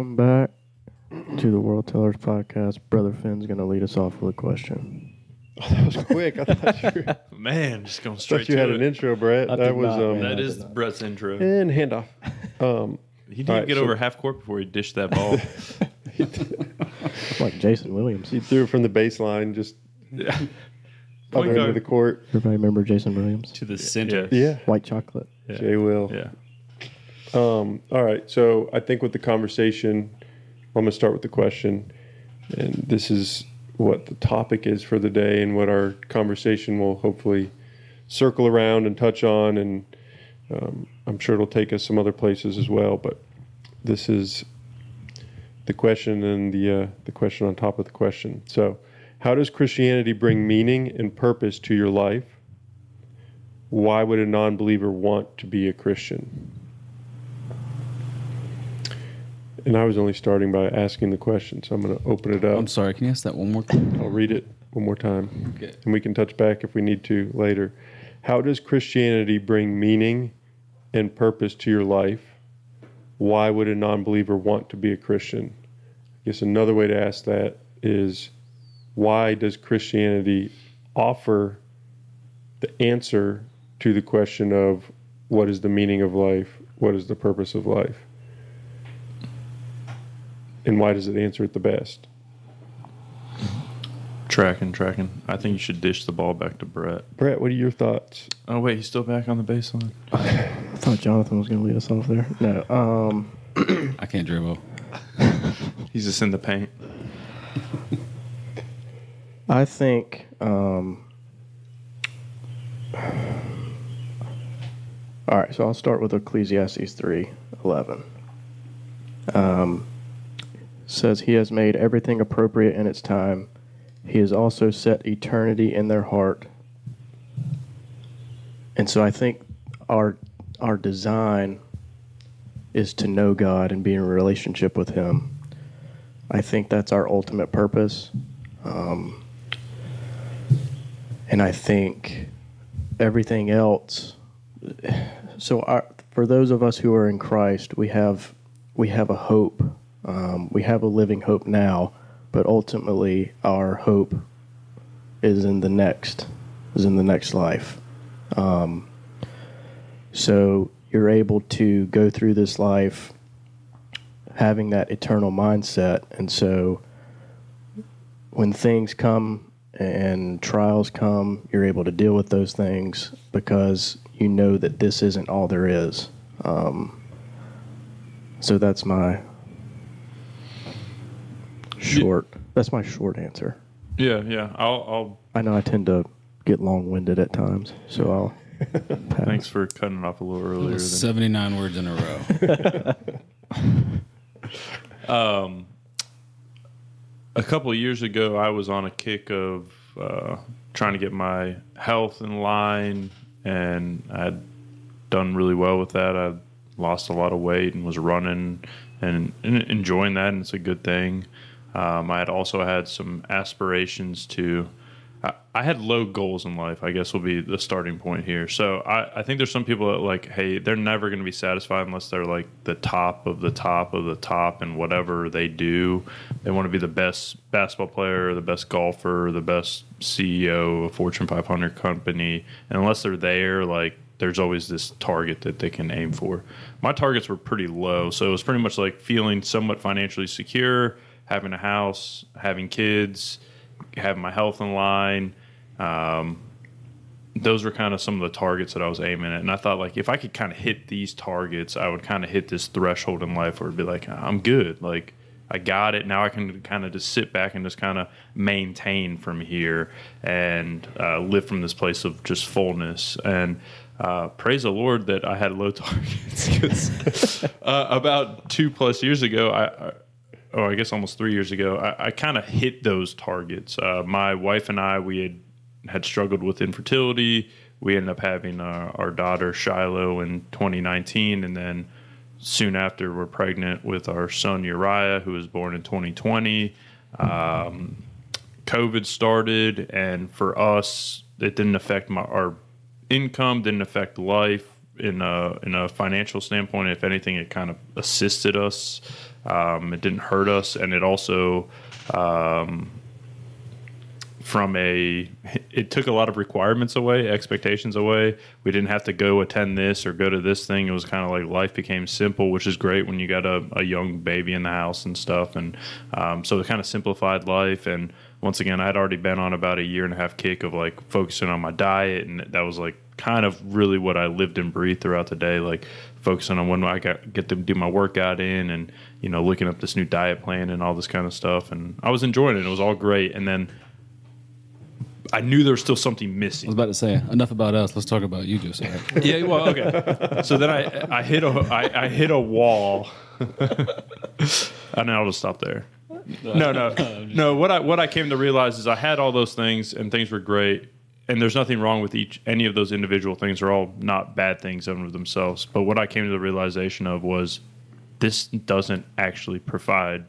right, welcome back to the Worldtellers podcast. Brother Finn's going to lead us off with a question. Oh, that was quick. I thought you, Man, just going straight thought you to had it. an intro, Brett. I that was not, um, man. That is Brett's intro. and handoff. Um, He didn't All right, get so- over half court before he dished that ball. Like Jason Williams. he threw it from the baseline, just yeah. up Point into guard. the court. Everybody remember Jason Williams? to the center. Yeah, White chocolate. Yeah. Jay will. Yeah. Um, all right. So I think with the conversation, I'm going to start with the question. And this is what the topic is for the day and what our conversation will hopefully circle around and touch on. And um, I'm sure it'll take us some other places as well. But this is the question and the, uh, the question on top of the question. So, how does Christianity bring meaning and purpose to your life? Why would a non believer want to be a Christian? And I was only starting by asking the question, so I'm going to open it up. I'm sorry. Can you ask that one more time? I'll read it one more time, Okay. and we can touch back if we need to later. How does Christianity bring meaning and purpose to your life? Why would a non believer want to be a Christian? I guess another way to ask that is why does Christianity offer the answer to the question of what is the meaning of life? What is the purpose of life? And why does it answer it the best? Tracking, tracking. I think you should dish the ball back to Brett. Brett, what are your thoughts? Oh, wait, he's still back on the baseline. I thought Jonathan was going to lead us off there. No. Um, I can't dribble. He's just in the paint. I think. Um, all right, so I'll start with Ecclesiastes three eleven. Um, says he has made everything appropriate in its time. He has also set eternity in their heart. And so I think our our design is to know God and be in a relationship with Him. I think that's our ultimate purpose. Um, and I think everything else. So, our, for those of us who are in Christ, we have we have a hope. Um, we have a living hope now, but ultimately, our hope is in the next is in the next life. Um, so you're able to go through this life having that eternal mindset, and so when things come and trials come, you're able to deal with those things because you know that this isn't all there is. Um, so that's my short. That's my short answer. Yeah, yeah. I'll, I'll. I know I tend to get long-winded at times, so I'll. pass. Thanks for cutting it off a little earlier. Than, 79 words in a row. um, a couple of years ago, I was on a kick of uh, trying to get my health in line, and I'd done really well with that. I lost a lot of weight and was running and, and enjoying that, and it's a good thing. Um, I had also had some aspirations to. I, had low goals in life. I guess will be the starting point here. So I, I think there's some people that like, hey, they're never going to be satisfied unless they're like the top of the top of the top and whatever they do. They want to be the best basketball player, the best golfer, the best CEO of a Fortune 500 company. And unless they're there, like there's always this target that they can aim for. My targets were pretty low, so it was pretty much like feeling somewhat financially secure, having a house, having kids, having my health in line. Um, those were kind of some of the targets that I was aiming at, and I thought like if I could kind of hit these targets, I would kind of hit this threshold in life where it'd be like I'm good, like I got it. Now I can kind of just sit back and just kind of maintain from here and uh, live from this place of just fullness. And uh, praise the Lord that I had low targets because uh, about two plus years ago, I, I oh, I guess almost three years ago, I, I kind of hit those targets. Uh, my wife and I, we had had struggled with infertility. We ended up having uh, our daughter Shiloh in 2019, and then soon after, we're pregnant with our son Uriah, who was born in 2020. Um, COVID started, and for us, it didn't affect my our income, didn't affect life. in a in a financial standpoint. If anything, it kind of assisted us. Um, it didn't hurt us, and it also um, from a it took a lot of requirements away expectations away. We didn't have to go attend this or go to this thing. It was kind of like life became simple which is great when you got a, a young baby in the house and stuff and um, so it kind of simplified life. And once again i'd already been on about a year and a half kick of like focusing on my diet and that was like kind of really what i lived and breathed throughout the day like focusing on when i got get to do my workout in and you know looking up this new diet plan and all this kind of stuff and i was enjoying it it was all great and then I knew there was still something missing. I was about to say enough about us. Let's talk about you, Josiah. Yeah, well, okay. So then I, I hit a I, I hit a wall, and I'll just stop there. No, no, no. What I what I came to realize is I had all those things, and things were great, and there's nothing wrong with each any of those individual things. They're all not bad things of themselves. But what I came to the realization of was this doesn't actually provide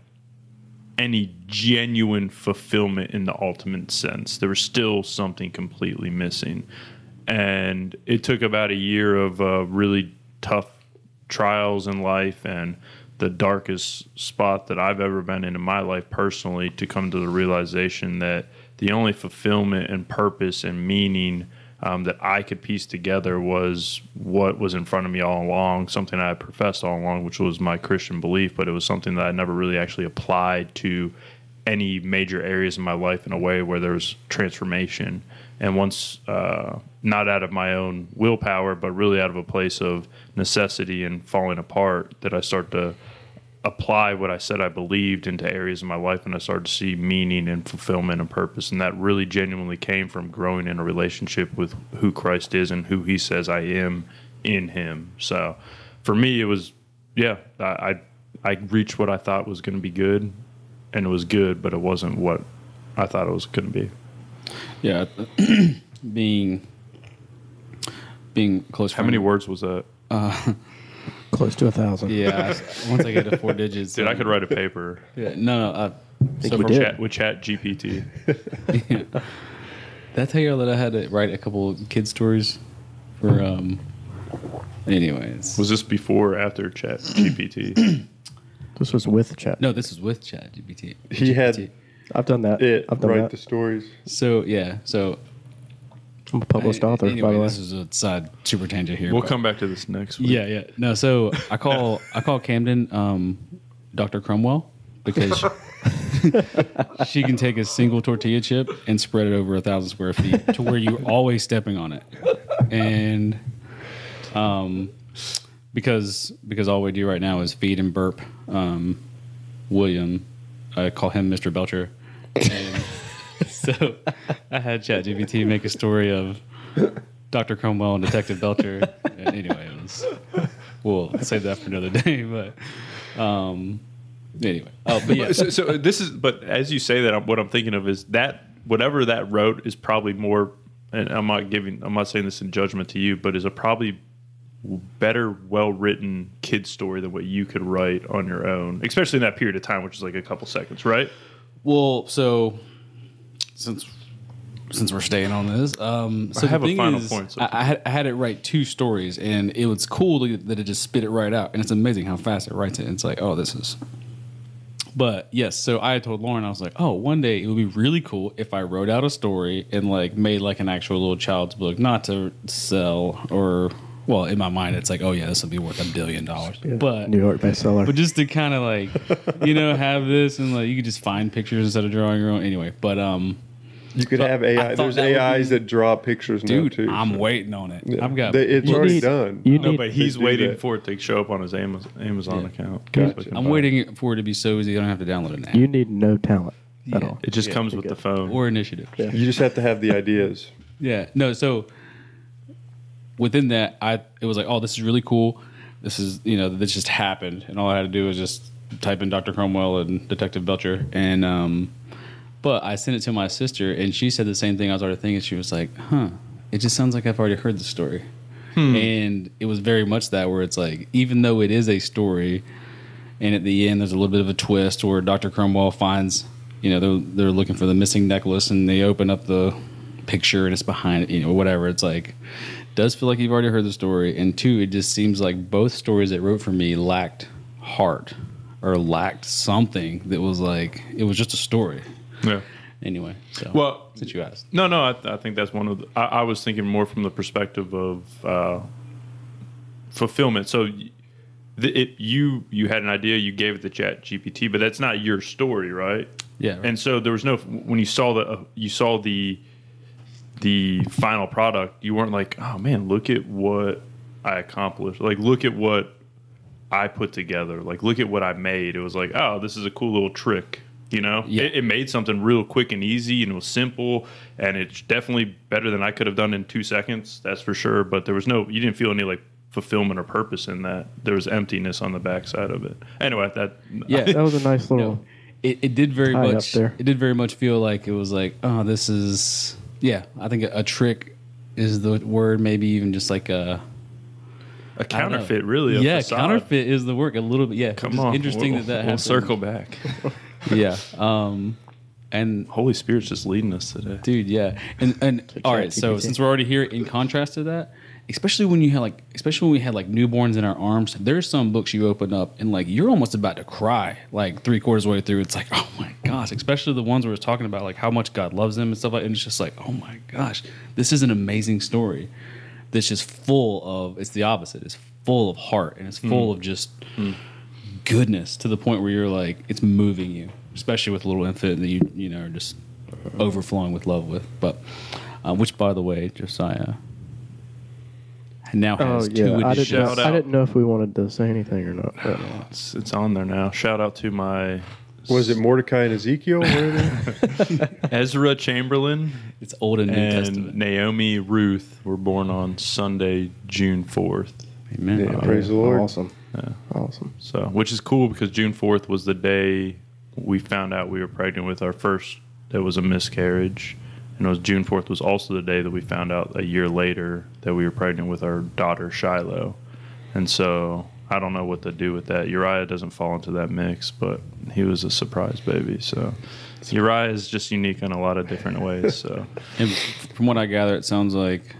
any genuine fulfillment in the ultimate sense. There was still something completely missing. And it took about a year of uh, really tough trials in life and the darkest spot that I've ever been in in my life personally to come to the realization that the only fulfillment and purpose and meaning um, that I could piece together was what was in front of me all along, something I had professed all along, which was my Christian belief, but it was something that I never really actually applied to any major areas in my life in a way where there was transformation. And once, uh, not out of my own willpower, but really out of a place of necessity and falling apart, that I start to apply what I said I believed into areas of my life and I started to see meaning and fulfillment and purpose. And that really genuinely came from growing in a relationship with who Christ is and who he says I am in him. So for me, it was, yeah, I, I, I reached what I thought was going to be good and it was good, but it wasn't what I thought it was going to be. yeah, being being close. How many words was that? Uh, Close to a thousand. Yeah, once I get to four digits, Dude, I um, could write a paper Yeah, no, no. Uh, so we for- did. chat, with Chat GPT. Did I tell you all that I had to write a couple kid stories for? um Anyways, Was this before or after Chat GPT? This was with chat. no, this is with Chat GPT. He had I've done that. it I've done write that. the stories. So yeah, so I'm a published author, anyway, by the way. this is a side super tangent here. We'll but- come back to this next week. Yeah, yeah. No, so I call I call Camden um, Dr. Cromwell because she can take a single tortilla chip and spread it over a thousand square feet to where you're always stepping on it, and um, because because all we do right now is feed and burp um, William. I call him Mr. Belcher. And so I had ChatGPT make a story of Dr. Cromwell and Detective Belcher. And anyway, it was, we'll save that for another day. But um, anyway, oh, but yeah, so, so this is, but as you say that, what I'm thinking of is that whatever that wrote is probably more. And I'm not giving, I'm not saying this in judgment to you, but is a probably better, well written kid story than what you could write on your own, especially in that period of time, which is like a couple seconds, right? well, so since since we're staying on this, um, so I have the a final is, point, so- I, I, had, I had it write two stories, and it was cool to- that it just spit it right out, and it's amazing how fast it writes it. It's like, oh, this is. But yes, so I had told Lauren, I was like, oh, one day it would be really cool if I wrote out a story and like made like an actual little child's book, not to sell or well, in my mind, it's like, oh yeah, this will be worth a billion dollars. But New York bestseller. but just to kind of like, you know, have this and like you could just find pictures instead of drawing your own. Anyway, but um, You could So have AI. There's that AIs be- that draw pictures dude, now too. I'm so- waiting on it. Yeah. I've got. They- it's already need- done. You No, but he's waiting that. for it to show up on his Amazon, Amazon Yeah. account. Gotcha. So he can I'm buy waiting for it to be so easy. I don't have to download an app you need no talent at all. It just Yeah, comes with the phone. or initiative. Yeah. You just have to have the ideas. Yeah. No, so within that I it was like, oh, this is really cool. This is you know, this just happened and all I had to do was just type in Dr. Cromwell and Detective Belcher and um but I sent it to my sister and she said the same thing I was already thinking. She was like, huh, it just sounds like I've already heard the story. Hmm. And it was very much that where it's like, even though it is a story, and at the end there's a little bit of a twist where Dr. Cromwell finds, you know, they're they're looking for the missing necklace and they open up the picture and it's behind it, you know, whatever. It's like does feel like you've already heard the story, and two, it just seems like both stories that wrote for me lacked heart or lacked something that was like it was just a story. Yeah. Anyway, so Well, since you asked, No, no, I, I think that's one of the. I, I was thinking more from the perspective of uh, fulfillment. So, the, it you you had an idea, you gave it to Chat GPT, but that's not your story, right? yeah, right. And so there was no when you saw the uh, you saw the the final product, you weren't like, oh man, look at what I accomplished. Like, look at what I put together. Like, look at what I made. It was like, oh, this is a cool little trick. You know, Yeah. it, it made something real quick and easy, and it was simple, and it's definitely better than I could have done in two seconds. That's for sure. But there was no, you didn't feel any like fulfillment or purpose in that. There was emptiness on the backside of it. Anyway, that yeah. That was a nice little. No, it, it did very much. there. It did very much feel like it was like, oh, this is yeah. I think a, a trick is the word. Maybe even just like a don't counterfeit, really. a yeah, facade. counterfeit is the word. A little bit. Yeah, Come on, Interesting we'll, that that we'll happened. circle back. Yeah. Um, and Holy Spirit's just leading us today. dude, yeah, and and all right. So since we're already here, in contrast to that, especially when you had like, especially when we had like newborns in our arms, there's some books you open up and like you're almost about to cry, like three quarters of the way through. It's like, oh my gosh, especially the ones where it's talking about like how much God loves them and stuff like. And it's just like, oh my gosh, this is an amazing story. That's just full of. It's the opposite. It's full of heart and it's full of just goodness to the point where you're like it's moving you, especially with a little infant that you you know are just overflowing with love with. But uh, which, by the way, Josiah now Oh has two yeah, I didn't. Shout Know, I didn't know if we wanted to say anything or not. but- It's, it's on there now. Shout out to my Was it Mordecai and Ezekiel? Where are they? Ezra Chamberlain It's Old and New and Testament. Naomi Ruth were born on Sunday, June 4th. Amen. Yeah. Praise the Lord. Awesome. Awesome. So, which is cool because June 4th was the day we found out we were pregnant with our first. That was a miscarriage, and it was June 4th was also the day that we found out a year later that we were pregnant with our daughter Shiloh. And so I don't know what to do with that. Uriah doesn't fall into that mix, but he was a surprise baby. So Uriah is just unique in a lot of different ways. So And from what I gather, it sounds like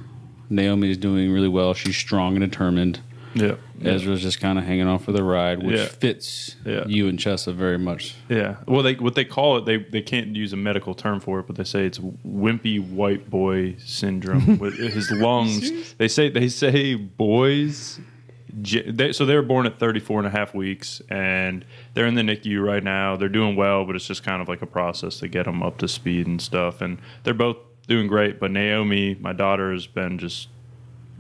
Naomi is doing really well. She's strong and determined. yeah, Ezra's just kind of hanging on for the ride, which Yeah. fits Yeah. you and Chessa very much. Yeah. Well, they what they call it, they they can't use a medical term for it, but they say it's wimpy white boy syndrome. With his lungs, they say they say boys. They, so they were born at 34 and a half weeks, and they're in the NICU right now. They're doing well, but it's just kind of like a process to get them up to speed and stuff. And they're both doing great. But Naomi, my daughter, has been just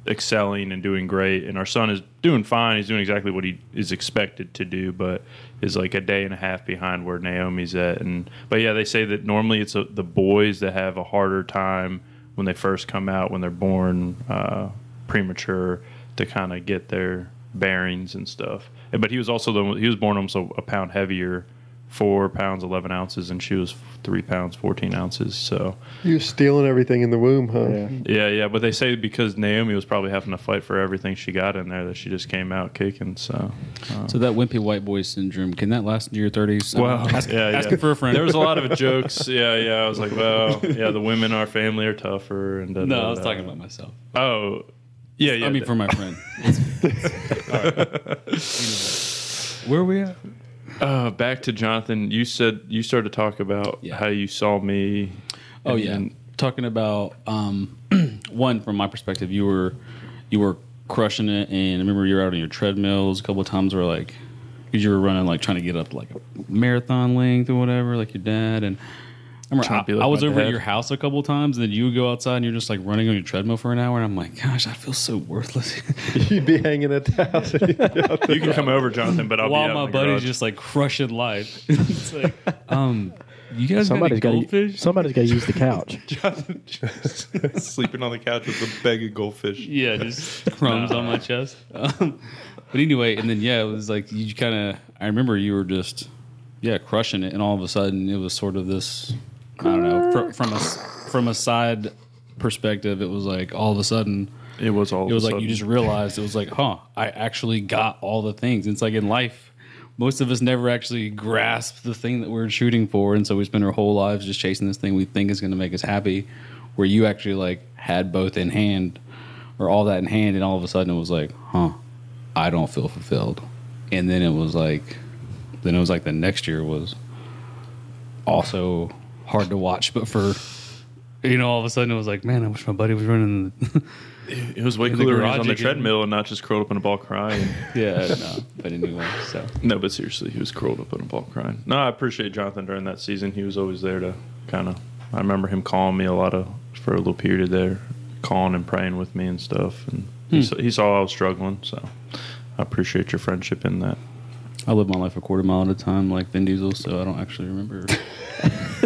excelling and doing great and our son is doing fine. He's doing exactly what he is expected to do but is like a day and a half behind where naomi's at. And but yeah they say that normally it's a, the boys that have a harder time when they first come out when they're born uh, premature to kind of get their bearings and stuff. But he was also the he was born almost a, a pound heavier four pounds 11 ounces and she was three pounds 14 ounces so You're stealing everything in the womb, huh? Yeah. yeah, yeah, but they say because Naomi was probably having to fight for everything she got in there that she just came out kicking. So, uh, So that wimpy white boy syndrome can that last into your thirties? well, ask, yeah, yeah. asking for a friend. There was a lot of jokes. Yeah, yeah. I was like, well, yeah, the women in our family are tougher. And da, no, da, I was da. talking about myself. Oh, yeah, yeah. I mean, for my friend. Where are we at? Uh, back to Jonathan. You said you started to talk about Yeah. how you saw me. Oh and- yeah, and- talking about um, one from my perspective, you were you were crushing it, and I remember you were out on your treadmills a couple of times. Where like, because you were running like trying to get up like a marathon length or whatever, like your dad. And I remember I, to be like I was my over at your house a couple of times, and then you would go outside and you're just like running on your treadmill for an hour, and I'm like, gosh, I feel so worthless. You'd be hanging at the house. you can come over, Jonathan, but I'll While be out my the buddy's garage. just like crushing life. it's like, um, you guys Somebody's got got any goldfish? to. Somebody's got to use the couch. Jonathan just sleeping on the couch with a bag of goldfish. Yeah, just crumbs on my chest. Um, but anyway, and then yeah, it was like you kind of. I remember you were just yeah crushing it, and all of a sudden it was sort of this. I don't know fr- from a s- from a side perspective, it was like all of a sudden It was all. it was like you just realized it was like, huh, I actually got all the things. It's like in life, most of us never actually grasp the thing that we're shooting for, and so we spend our whole lives just chasing this thing we think is going to make us happy. Where you actually like had both in hand, or all that in hand, and all of a sudden it was like, huh, I don't feel fulfilled. And then it was like, then it was like the next year was also hard to watch, but for you know, all of a sudden it was like, man, I wish my buddy was running. It was way In the cooler when he was garage on the again. treadmill and not just curled up in a ball crying. yeah, no, but anyway, so no, but seriously, he was curled up in a ball crying. No, I appreciate Jonathan during that season. He was always there to kind of. I remember him calling me a lot of for a little period there, calling and praying with me and stuff. And he, hmm. saw, he saw I was struggling, so I appreciate your friendship in that. I live my life a quarter mile at a time, like Vin Diesel, so I don't actually remember.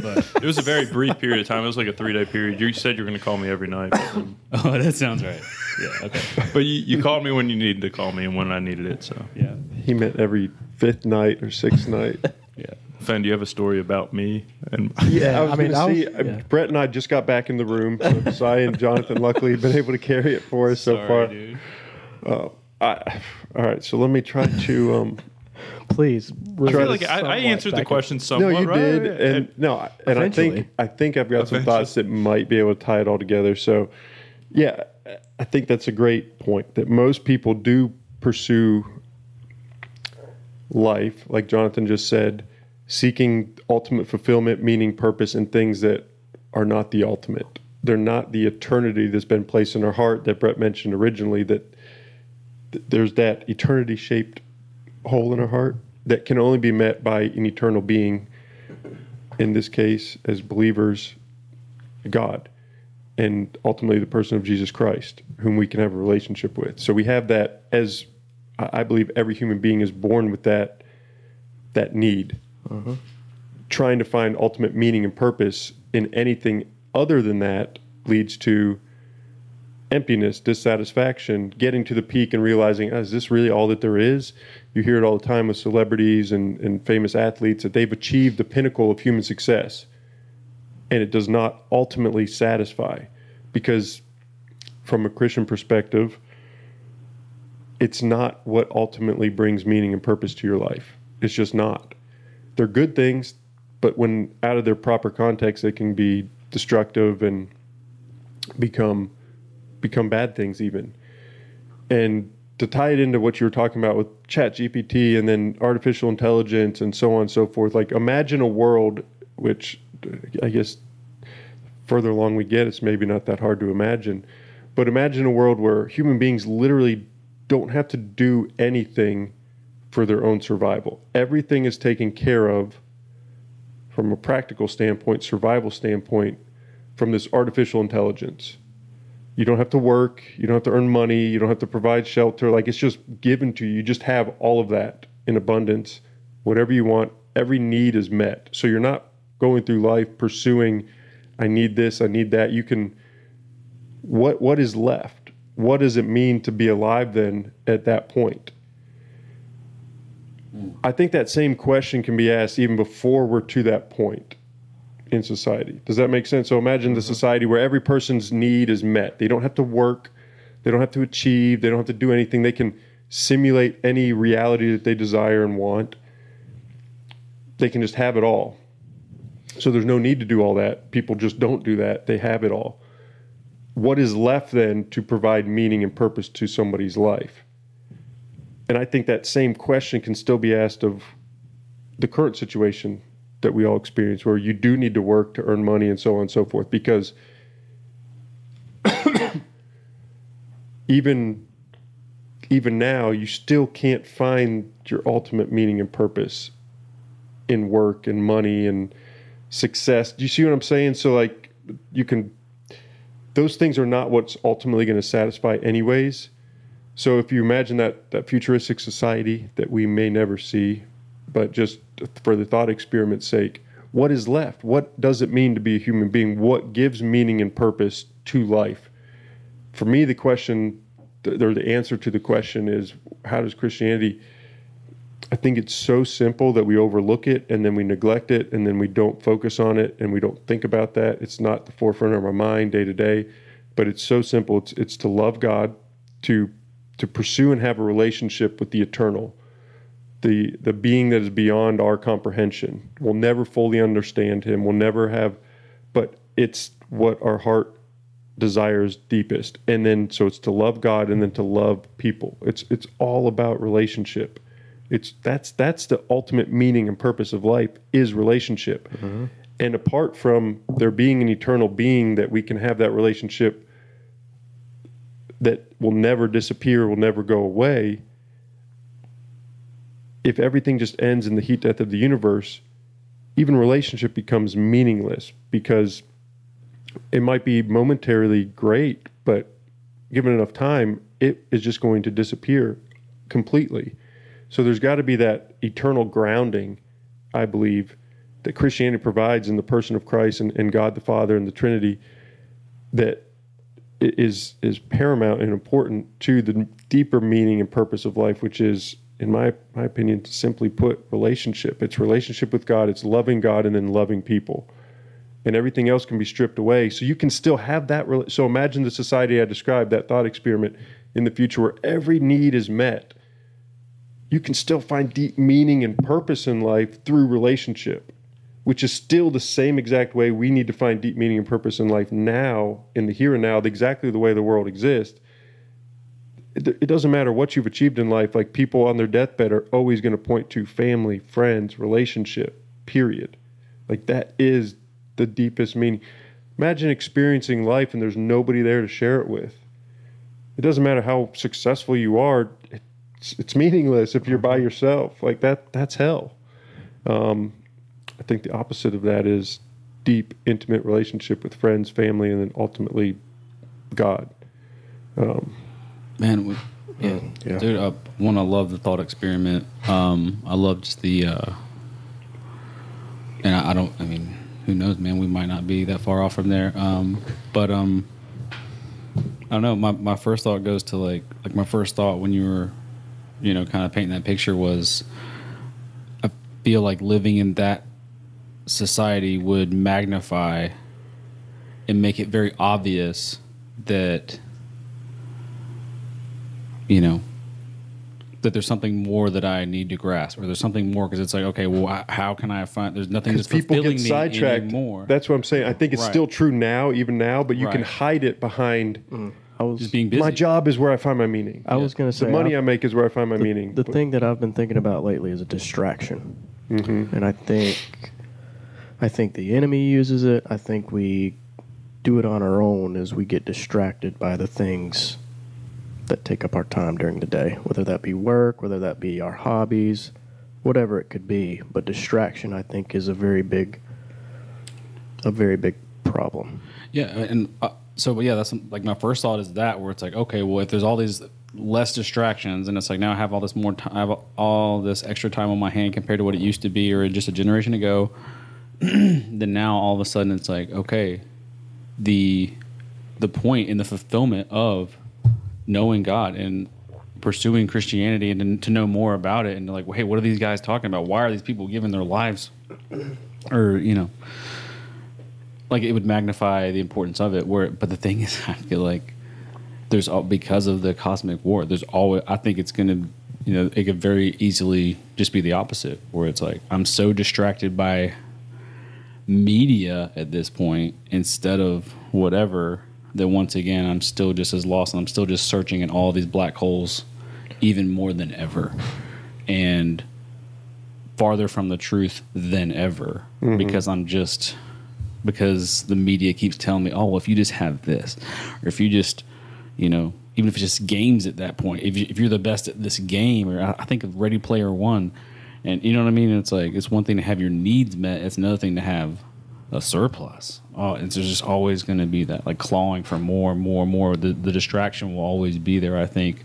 but It was a very brief period of time. It was like a three day period. You said you were going to call me every night, oh, that sounds right. Yeah, okay, but you, you called me when you needed to call me and when I needed it. So, yeah, He meant every fifth night or sixth night. yeah. Fan, do you have a story about me? And Yeah, I was I mean, going I was- see. uh, yeah. Brett and I just got back in the room. So Cy and Jonathan, luckily, have been able to carry it for us so far. dude. I, all right, so let me try to. Um, Please. I feel like I, I answered the question no, you right? did, and no, I- and I think I think I've got some thoughts that might be able to tie it all together. So, yeah, I think that's a great point. That most people do pursue life, like Jonathan just said, seeking ultimate fulfillment, meaning, purpose, and things that are not the ultimate. They're not the eternity that's been placed in our heart that Brett mentioned originally. That th- there's that eternity shaped hole in our heart that can only be met by an eternal being. In this case, as believers, God, and ultimately the person of Jesus Christ, whom we can have a relationship with. So we have that as I I believe every human being is born with that that need, mm-hmm. trying to find ultimate meaning and purpose in anything other than that leads to emptiness, dissatisfaction, getting to the peak and realizing, oh, is this really all that there is? You hear it all the time with celebrities and, and famous athletes that they've achieved the pinnacle of human success. And it does not ultimately satisfy because, from a Christian perspective, it's not what ultimately brings meaning and purpose to your life. It's just not. They're good things, but when out of their proper context, they can be destructive and become become bad things even. And to tie it into what you were talking about with Chat GPT and then artificial intelligence and so on and so forth, like imagine a world which I guess further along we get, it's maybe not that hard to imagine. But imagine a world where human beings literally don't have to do anything for their own survival. Everything is taken care of from a practical standpoint, survival standpoint, from this artificial intelligence. You don't have to work, you don't have to earn money, you don't have to provide shelter. Like it's just given to you. You just have all of that in abundance. Whatever you want, every need is met. So you're not going through life pursuing, I need this, I need that. You can what what is left? What does it mean to be alive then at that point? Hmm. I think that same question can be asked even before we're to that point in society. Does that make sense? So imagine the mm-hmm. society where every person's need is met. They don't have to work, they don't have to achieve, they don't have to do anything. They can simulate any reality that they desire and want. They can just have it all. So there's no need to do all that. People just don't do that. They have it all. What is left then to provide meaning and purpose to somebody's life? And I think that same question can still be asked of the current situation that we all experience, where you do need to work to earn money and so on and so forth, because even even now you still can't find your ultimate meaning and purpose in work and money and success. Do you see what I'm saying? So like you can those things are not what's ultimately going to satisfy anyways. So if you imagine that that futuristic society that we may never see, but just for the thought experiment's sake, what is left? What does it mean to be a human being? What gives meaning and purpose to life? For me, the question, or the answer to the question is, how does Christianity? I think it's so simple that we overlook it and then we neglect it and then we don't focus on it and we don't think about that. It's not the forefront of our mind day to day, but it's so simple. It's it's to love God, to to pursue and have a relationship with the eternal, the the being that is beyond our comprehension. We'll never fully understand him. We'll never have, but it's what our heart desires deepest. And then so it's to love God and then to love people. It's it's all about relationship. It's that's that's the ultimate meaning and purpose of life is relationship. Mm-hmm. And apart from there being an eternal being that we can have that relationship that will never disappear, will never go away, if everything just ends in the heat death of the universe, even relationship becomes meaningless because it might be momentarily great, but given enough time, it is just going to disappear completely. So there's got to be that eternal grounding, I believe, that Christianity provides in the person of Christ and, and God the Father and the Trinity that is is is paramount and important to the deeper meaning and purpose of life, which is, in my my opinion, to simply put, relationship. It's relationship with God. It's loving God and then loving people, and everything else can be stripped away. So you can still have that. rela- So imagine the society I described, that thought experiment in the future, where every need is met. You can still find deep meaning and purpose in life through relationship which is still the same exact way we need to find deep meaning and purpose in life now, in the here and now, exactly the way the world exists. It, it doesn't matter what you've achieved in life, like people on their deathbed are always going to point to family, friends, relationship, period. Like that is the deepest meaning. Imagine experiencing life and there's nobody there to share it with. It doesn't matter how successful you are, it's, it's meaningless if you're by yourself. Like that, that's hell. Um, I think the opposite of that is deep, intimate relationship with friends, family, and then ultimately God. Um, Man, we, yeah, yeah. dude. I, one, I love the thought experiment. Um, I love just the, uh, and I, I don't. I mean, who knows, man? We might not be that far off from there. Um, but um, I don't know. My my first thought goes to like like my first thought when you were, you know, kind of painting that picture was, I feel like living in that society would magnify and make it very obvious that you know that there's something more that I need to grasp, or there's something more because it's like, okay, well, h- how can I find? There's nothing that's people fulfilling get me sidetracked. anymore. That's what I'm saying. I think it's Right. still true now, even now, but you can hide it behind I was just being busy. my job is where I find my meaning. I was going to say the money I- I make is where I find my the, meaning. The But- thing that I've been thinking about lately is a distraction, mm-hmm. and I think, I think the enemy uses it. I think we do it on our own as we get distracted by the things that take up our time during the day, whether that be work, whether that be our hobbies, whatever it could be. But distraction, I think, is a very big, a very big problem. Yeah, and uh, so yeah, that's like my first thought is that where it's like, okay, well, if there's all these less distractions, and it's like now I have all this more time, I have all this extra time on my hand compared to what it used to be, or just a generation ago. then now all of a sudden it's like, okay, the the point and the fulfillment of knowing God and pursuing Christianity and to, know more about it, and like, hey, what are these guys talking about? Why are these people giving their lives, or you know? like it would magnify the importance of it. Where, but the thing is, I feel like there's all because of the cosmic war. There's always, I think it's going to, you know, it could very easily just be the opposite, where it's like I'm so distracted by media at this point instead of whatever that once again I'm still just as lost and I'm still just searching in all these black holes even more than ever. And farther from the truth than ever. Mm-hmm. Because I'm just because the media keeps telling me, oh, well, if you just have this, or if you just, you know, even if it's just games at that point, if, you, if you're the best at this game, or I, I think of Ready Player One, and you know what I mean? It's like, it's one thing to have your needs met, it's another thing to have a surplus. Oh, it's there's just always going to be that, like clawing for more, and more, and more. The, the distraction will always be there, I think,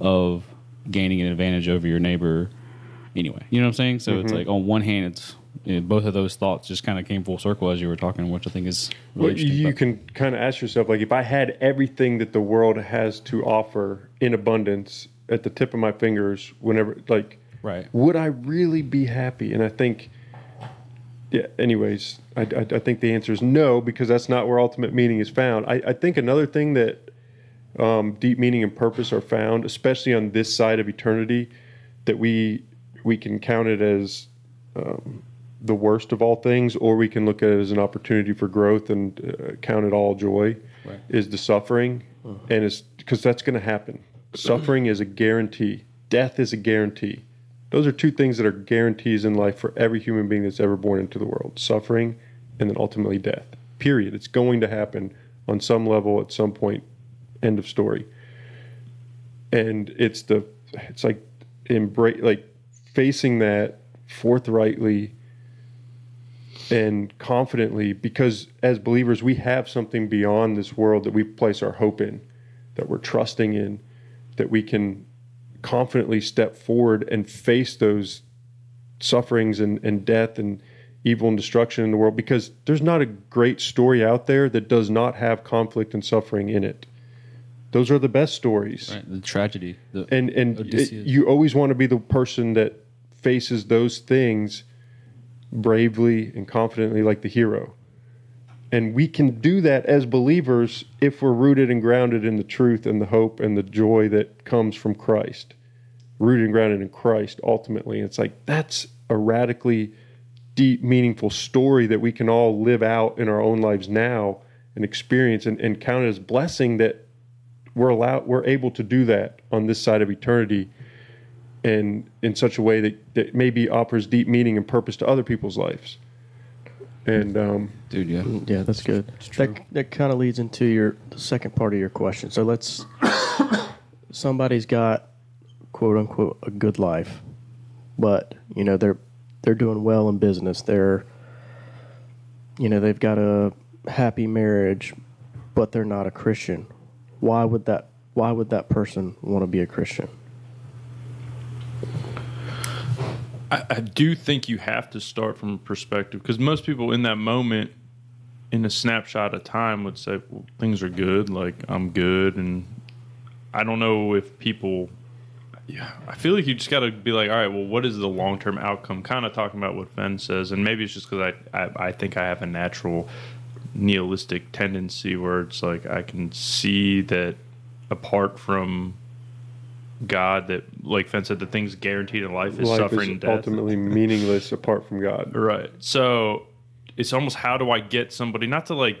of gaining an advantage over your neighbor anyway. You know what I'm saying? So it's mm-hmm. like, on one hand, it's, you know, both of those thoughts just kind of came full circle as you were talking, which I think is really Well, you But- can kind of ask yourself, like, if I had everything that the world has to offer in abundance at the tip of my fingers, whenever, like, Right. would I really be happy? And I think, yeah. Anyways, I, I, I think the answer is no because that's not where ultimate meaning is found. I, I think another thing that um, deep meaning and purpose are found, especially on this side of eternity, that we we can count it as um, the worst of all things, or we can look at it as an opportunity for growth and uh, count it all joy. Right. Is the suffering, and it's because that's going to happen. Suffering is a guarantee. Death is a guarantee. Those are two things that are guarantees in life for every human being that's ever born into the world: suffering, and then ultimately death. Period. It's going to happen on some level at some point. End of story. And it's the it's like embrace like facing that forthrightly and confidently because as believers we have something beyond this world that we place our hope in that we're trusting in that we can confidently step forward and face those sufferings and, and death and evil and destruction in the world because there's not a great story out there that does not have conflict and suffering in it those are the best stories Right. The tragedy. The, and and it- you always want to be the person that faces those things bravely and confidently like the hero and we can do that as believers if we're rooted and grounded in the truth and the hope and the joy that comes from Christ. Rooted and grounded in Christ ultimately. It's like that's a radically deep meaningful story that we can all live out in our own lives now and experience and, and count it as blessing that we're allowed we're able to do that on this side of eternity and in such a way that, that maybe offers deep meaning and purpose to other people's lives and um, dude, yeah. Yeah, that's good. That that kind of leads into your the second part of your question. So let's somebody's got quote unquote a good life, but you know they're they're doing well in business. They're you know they've got a happy marriage, but they're not a Christian. Why would that Why would that person want to be a Christian? I, I do think you have to start from a perspective because most people in that moment, in a snapshot of time, would say, well, things are good, like I'm good. And I don't know if people, yeah, I feel like you just got to be like, all right, well, what is the long term outcome? Kind of talking about what Fen says. And maybe it's just because I, I, I think I have a natural nihilistic tendency where it's like I can see that apart from God that like Fen said the things guaranteed in life is life suffering is and death. ultimately meaningless apart from God Right. So it's almost how do I get somebody not to like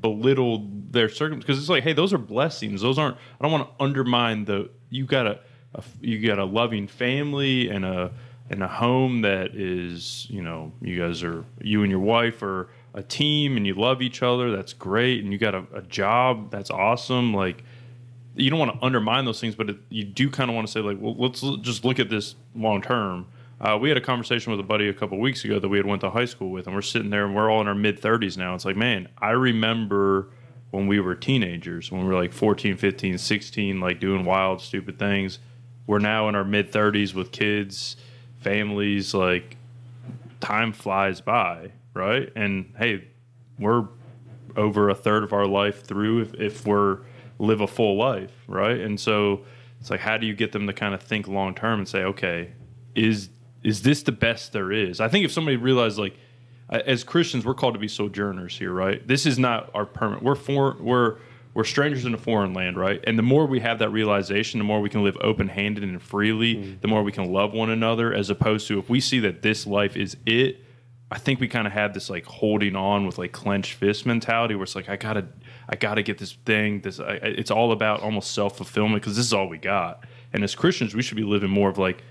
belittle their circumstances because it's like, hey, those are blessings. Those aren't. I don't want to undermine the. You got a, a you got a loving family and a and a home that is you know you guys are you and your wife are a team and you love each other. That's great. And you got a, a job. That's awesome. Like you don't want to undermine those things, but it, you do kind of want to say like, well, let's l- just look at this long term. Uh, we had a conversation with a buddy a couple weeks ago that we had went to high school with, and we're sitting there and we're all in our mid 30s now. It's like, man, I remember when we were teenagers, when we were like 14, 15, 16, like doing wild, stupid things. We're now in our mid 30s with kids, families. Like, time flies by, right? And hey, we're over a third of our life through if, if we're live a full life, right? And so it's like, how do you get them to kind of think long term and say, okay, is is this the best there is? I think if somebody realized like as Christians, we're called to be sojourners here, right? This is not our permanent. We're for we're we're strangers in a foreign land, right? And the more we have that realization, the more we can live open handed and freely. Mm. The more we can love one another, as opposed to if we see that this life is it. I think we kind of have this like holding on with like clenched fist mentality, where it's like I gotta, I gotta get this thing. This I- it's all about almost self fulfillment because this is all we got. And as Christians, we should be living more of like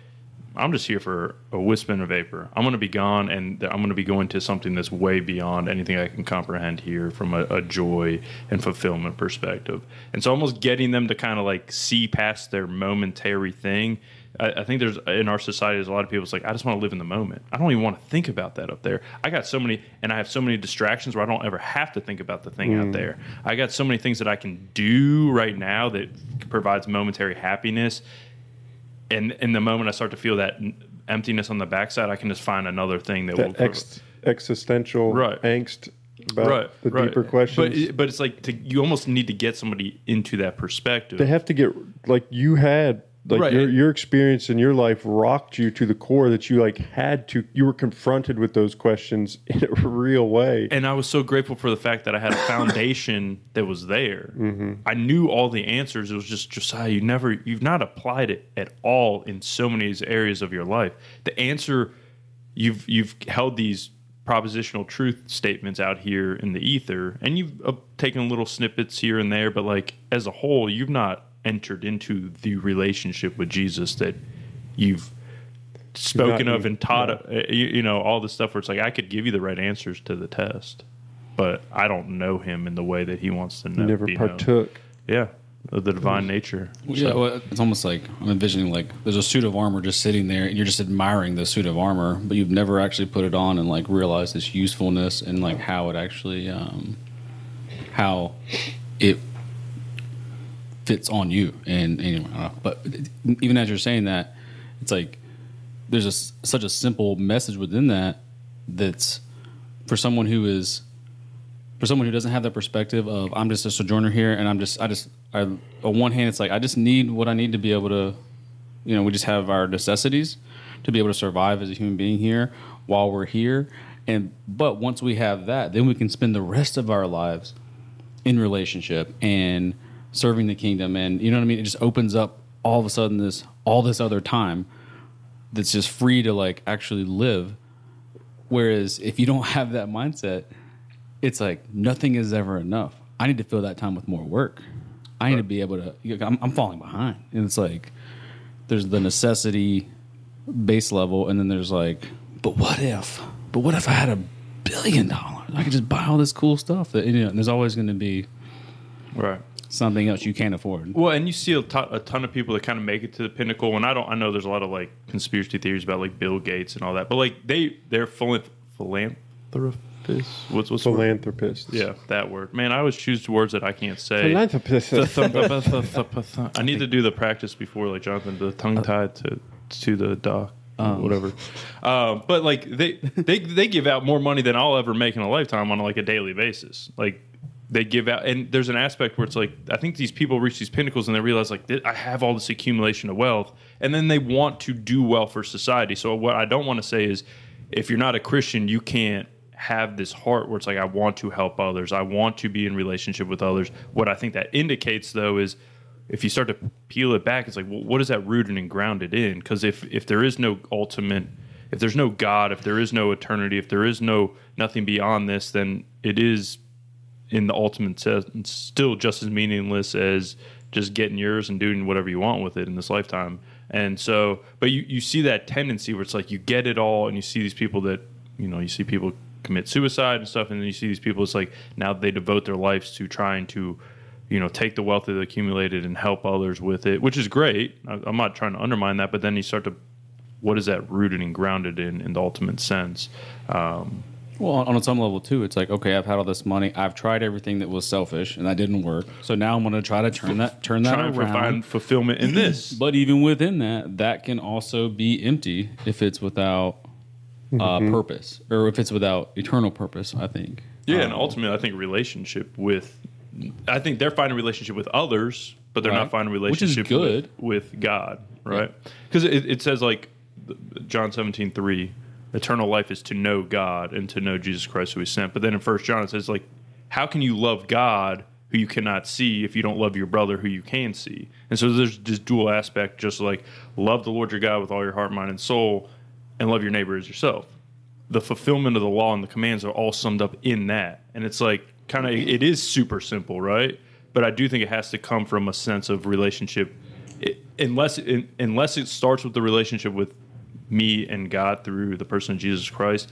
I'm just here for a wisp and a vapor. I'm going to be gone, and I'm going to be going to something that's way beyond anything I can comprehend here from a, a joy and fulfillment perspective. And so, almost getting them to kind of like see past their momentary thing. I, I think there's in our society, there's a lot of people. It's like I just want to live in the moment. I don't even want to think about that up there. I got so many, and I have so many distractions where I don't ever have to think about the thing out mm. there. I got so many things that I can do right now that provides momentary happiness and in the moment I start to feel that emptiness on the backside, I can just find another thing that, will. that ex- existential Right. angst about right, the right. deeper questions But but it's like to, you almost need to get somebody into that perspective. they have to get like you had like Right. your, your experience in your life rocked you to the core that you like had to you were confronted with those questions in a real way and I was so grateful for the fact that I had a foundation that was there. Mm-hmm. I knew all the answers. It was just Josiah, you never, you've not applied it at all in so many areas of your life. The answer you've you've held these propositional truth statements out here in the ether, and you've uh, taken little snippets here and there, but like as a whole, you've not entered into the relationship with Jesus that you've spoken not- of and taught. uh, You, you know all the stuff where it's like I could give you the right answers to the test, but I don't know him in the way that he wants to know. Never be known. partook. Yeah, of the divine nature. Yeah, well, it's almost like I'm envisioning like there's a suit of armor just sitting there, and you're just admiring the suit of armor, but you've never actually put it on and like realized its usefulness and like how it actually, um, how it fits on you. And anyway, but even as you're saying that, it's like there's a such a simple message within that that's for someone who is for someone who doesn't have that perspective of I'm just a sojourner here and I'm just I just I on one hand it's like I just need what I need to be able to you know we just have our necessities to be able to survive as a human being here while we're here and but once we have that then we can spend the rest of our lives in relationship and serving the kingdom and you know what I mean it just opens up all of a sudden this all this other time that's just free to like actually live whereas if you don't have that mindset it's like nothing is ever enough. I need to fill that time with more work. I need to be able to. I'm, I'm falling behind, and it's like there's the necessity base level, and then there's like, but what if? But what if I had a billion dollars? I could just buy all this cool stuff. That you know, there's always going to be Right. Something else you can't afford. Well, and you see a ton, a ton of people that kind of make it to the pinnacle. And I don't, I know there's a lot of like conspiracy theories about like Bill Gates and all that, but like they, they're philan- philanthropists. What's what's the word? Philanthropist. Yeah, that word. Man, I always choose words that I can't say. Philanthropist. I need to do the practice before, like Jonathan, the tongue tied to to the dock, whatever. Um, but like they they they give out more money than I'll ever make in a lifetime on like a daily basis. Like they give out, and there's an aspect where it's like I think these people reach these pinnacles and they realize like I have all this accumulation of wealth, and then they want to do well for society. So what I don't want to say is, if you're not a Christian, you can't have this heart where it's like I want to help others, I want to be in relationship with others. What I think that indicates though is if you start to peel it back, it's like, well, what is that rooted and grounded in? Because if if there is no ultimate, if there's no God, if there is no eternity, if there is no nothing beyond this, then it is in the ultimate sense still just as meaningless as just getting yours and doing whatever you want with it in this lifetime. And so, but you, you see that tendency where it's like you get it all, and you see these people that, you know, you see people commit suicide and stuff, and then you see these people, it's like now they devote their lives to trying to, you know, take the wealth that they accumulated and help others with it, which is great. I, I'm not trying to undermine that, but then you start to, what is that rooted and grounded in, in the ultimate sense? Um, Well, on, on some level too, it's like okay, I've had all this money, I've tried everything that was selfish, and that didn't work. So now I'm going to try to turn that turn that trying to around. find fulfillment in this. But even within that, that can also be empty if it's without uh, purpose or if it's without eternal purpose. I think. Yeah, and ultimately, I think relationship with, I think they're finding relationship with others, but they're Right. not finding a Which is relationship good. With, with God, right? Because it, it says like John seventeen three, eternal life is to know God and to know Jesus Christ who He sent. But then in First John it says like, how can you love God who you cannot see if you don't love your brother who you can see? And so there's this dual aspect, just like love the Lord your God with all your heart, mind, and soul, and love your neighbor as yourself the fulfillment of the law and the commands are all summed up in that. And it's like kind of it is super simple, right? But I do think it has to come from a sense of relationship, it, unless it, unless it starts with the relationship with me and God through the person of Jesus Christ.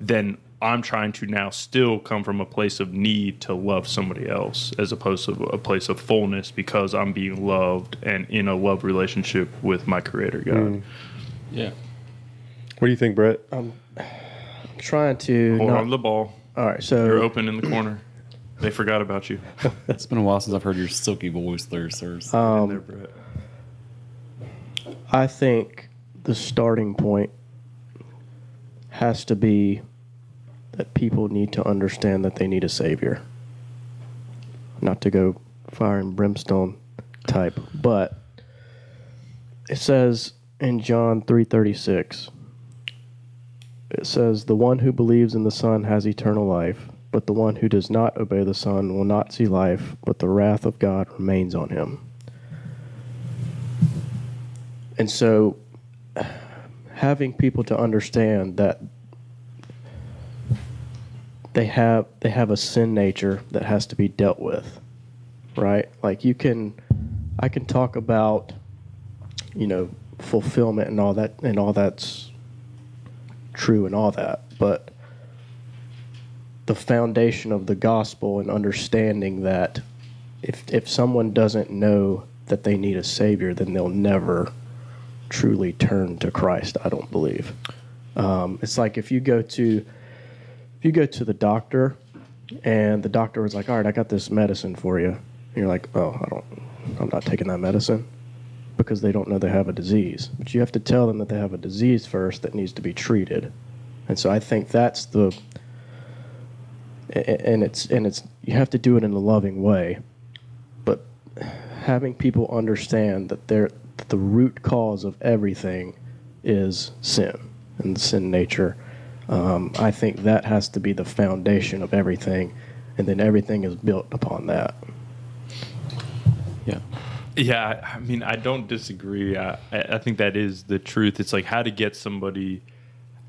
Then I'm trying to now still come from a place of need to love somebody else, as opposed to a place of fullness because I'm being loved and in a love relationship with my Creator God. Hmm. Yeah. What do you think, Brett? I'm trying to Hold not, on to the ball. all right so You're open in the corner. They forgot about you. It's been a while since I've heard your silky voice there, sirs. Um, in there, Brett. I think the starting point has to be that people need to understand that they need a savior. Not to go fire and brimstone type, but it says in John 3:36 it says the one who believes in the son has eternal life, but the one who does not obey the son will not see life, but the wrath of God remains on him. And so having people to understand that they have they have a sin nature that has to be dealt with right? Like you can i can talk about you know fulfillment and all that and all that's true and all that but the foundation of the gospel and understanding that if if someone doesn't know that they need a savior then they'll never truly turn to christ i don't believe. Um, it's like if you go to if you go to the doctor and the doctor was like, "All right, I got this medicine for you," and you're like, "Oh, I don't, I'm not taking that medicine," because they don't know they have a disease. But you have to tell them that they have a disease first that needs to be treated, and so I think that's the, and it's and it's you have to do it in a loving way, but having people understand that they're the root cause of everything is sin and sin nature um, I think that has to be the foundation of everything, and then everything is built upon that. Yeah. Yeah, I mean, I don't disagree. I, I think that is the truth. It's like how to get somebody.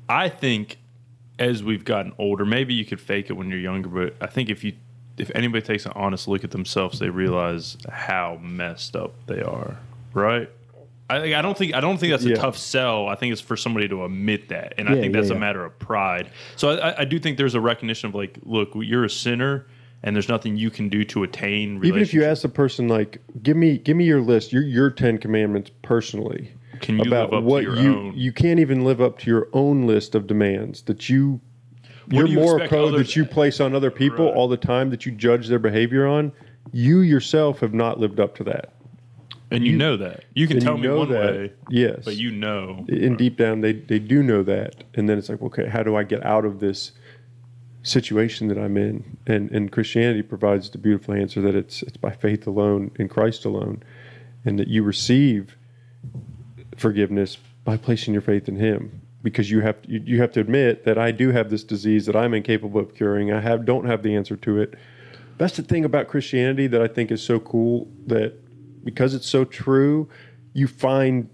I think as we've gotten older, maybe you could fake it when you're younger, but I think if you, if anybody takes an honest look at themselves, they realize how messed up they are. Right? I, I don't think I don't think that's a Yeah. tough sell. I think it's for somebody to admit that, and I Yeah, think yeah, that's a matter of pride. So I, I do think there's a recognition of like, look, you're a sinner, and there's nothing you can do to attain. Even if you ask the person like, "Give me, give me your list, your your Ten Commandments personally," Can you about live up to what your you own? you can't even live up to your own list of demands that you your you moral code others- that you place on other people Right. all the time that you judge their behavior on. You yourself have not lived up to that. And you, know that. You can tell you me one that. way, Yes, but you know. in deep down they they do know that. And then it's like okay how do i get out of this situation that i'm in? And and christianity provides the beautiful answer that it's it's by faith alone in christ alone and that you receive forgiveness by placing your faith in him. Because you have you, you have to admit that i do have this disease that i'm incapable of curing. I have don't have the answer to it. That's the thing about christianity that i think is so cool that because it's so true you find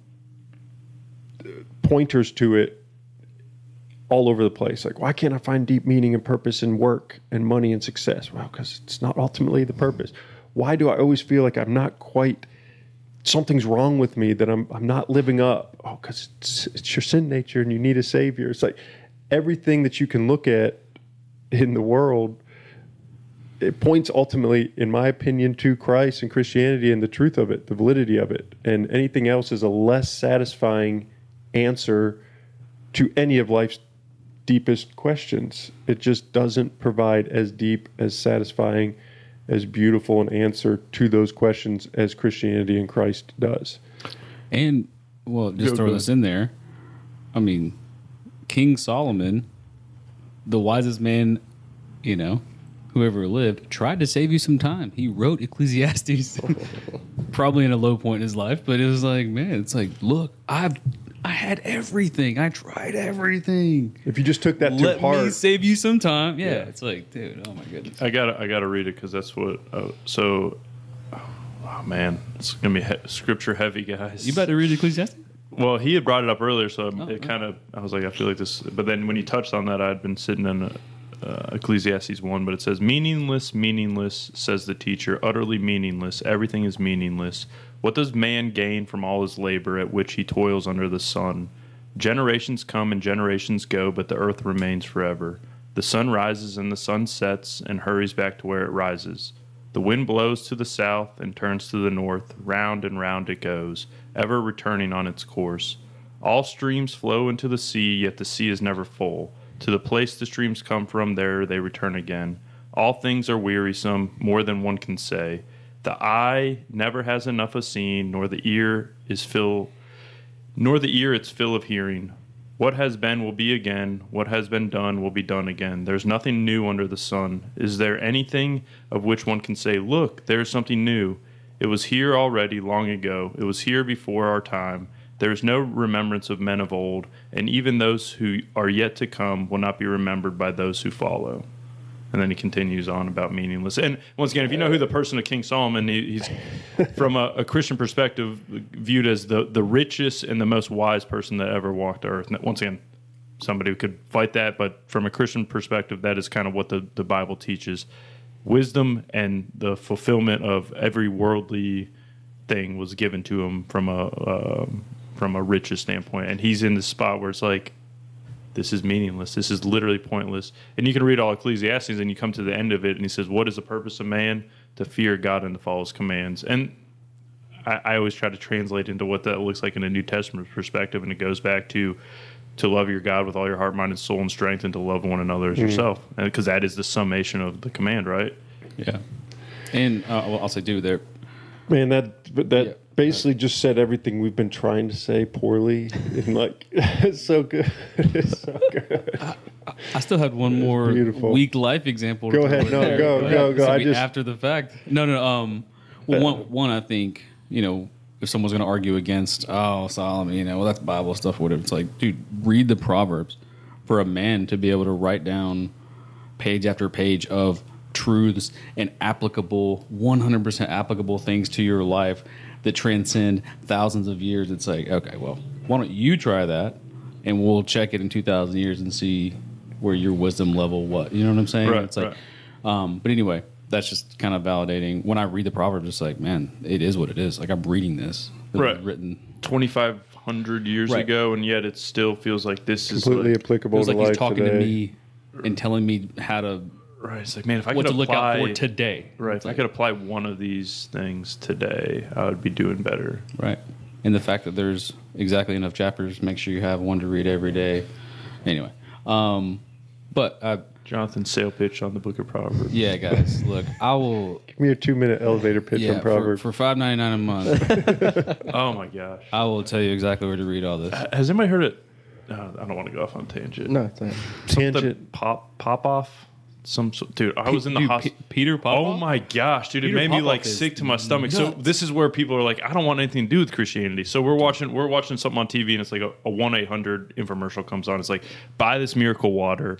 uh, pointers to it all over the place. Like, why can't I find deep meaning and purpose in work and money and success? Well, because it's not ultimately the purpose. Why do I always feel like I'm not quite something's wrong with me that I'm I'm not living up? Oh, because it's, it's your sin nature and you need a savior. It's like everything that you can look at in the world. It points ultimately, in my opinion, to Christ and Christianity and the truth of it, the validity of it. And anything else is a less satisfying answer to any of life's deepest questions. It just doesn't provide as deep, as satisfying, as beautiful an answer to those questions as Christianity and Christ does. And well, just Go, throw go. this in there. I mean, King Solomon, the wisest man, you know, whoever lived, tried to save you some time. He wrote Ecclesiastes, probably in a low point in his life, but it was like, man, it's like, look, I've I had everything. I tried everything. If you just took that to Let me save you some time. Yeah, it's like, dude, oh my goodness. I gotta I gotta read it because that's what. Uh, so, oh man, it's gonna be he- scripture heavy, guys. You about to read Ecclesiastes? Well, he had brought it up earlier, so Oh, it kind of I was like, I feel like this. But then when you touched on that, I'd been sitting in uh, uh, Ecclesiastes one, but it says, "Meaningless, meaningless," says the teacher, utterly meaningless. Everything is meaningless. What does man gain from all his labor at which he toils under the sun? Generations come and generations go, but the earth remains forever. The sun rises and the sun sets and hurries back to where it rises. The wind blows to the south and turns to the north. Round and round it goes, ever returning on its course. All streams flow into the sea, yet the sea is never full. To the place the streams come from, there they return again. All things are wearisome, more than one can say. The eye never has enough of seeing, nor the ear is fill, nor the ear its fill of hearing. What has been will be again. What has been done will be done again. There's nothing new under the sun. Is there anything of which one can say, Look, there is something new? It was here already long ago. It was here before our time. There is no remembrance of men of old, and even those who are yet to come will not be remembered by those who follow. And then he continues on about meaningless. And once again, if you know who the person of King Solomon, he, he's from a, a Christian perspective viewed as the, the richest and the most wise person that ever walked the earth. And once again, somebody could fight that, but from a Christian perspective, that is kind of what the, the Bible teaches. Wisdom and the fulfillment of every worldly thing was given to him from a um, from a riches standpoint, and he's in the spot where it's like, this is meaningless. This is literally pointless. And you can read all Ecclesiastes, and you come to the end of it, and he says, "What is the purpose of man? To fear God and to follow His commands." And I, I always try to translate into what that looks like in a New Testament perspective, and it goes back to to love your God with all your heart, mind, and soul, and strength, and to love one another as yourself, because that is the summation of the command, right? Yeah. And uh, well, I'll say, too, there. Man, that that Yeah. Basically just said everything we've been trying to say poorly. And like, it's so good. It's so good. I still had one more Beautiful. weak life example. Go ahead. No, there. go, ahead. go, go. I just- after the fact. No, no. Um, well, one, one, I think you know, if someone's going to argue against, oh, Solomon, you know, well, that's Bible stuff, or whatever. It's like, dude, read the Proverbs for a man to be able to write down page after page of truths and applicable, 100% applicable things to your life that transcend thousands of years. It's like, okay, well, why don't you try that and we'll check it in 2,000 years and see where your wisdom level, what, you know what I'm saying? Right, it's like, right. um, but anyway, that's just kind of validating. When I read the Proverbs, it's like, man, it is what it is. Like I'm reading this. It was Right. Written. 2,500 years Right. ago, and yet it still feels like this is Completely like, It applicable was to like he's life talking today. to me and telling me how to, right. It's like, man, if I what could to look apply, out for today. right, if I could apply one of these things today, I would be doing better. Right. And the fact that there's exactly enough chapters, make sure you have one to read every day. Anyway, um, but uh, Jonathan sale pitch on the Book of Proverbs. yeah, guys, look, I will. Give me a two minute elevator pitch Yeah, on for, Proverbs. for five ninety nine a month, Oh my gosh. I will tell you exactly where to read all this. Has anybody heard it? Uh, I don't want to go off on tangent. No, it's not. Something Tangent. pop pop off. Some so- dude. I was in the Dude, hospital. P- Peter Popoff? Oh my gosh, dude! Peter it made me like sick to my stomach. So this is where people are like, I don't want anything to do with Christianity. So we're watching, we're watching something on TV, and it's like a one eight hundred infomercial comes on. It's like, buy this miracle water,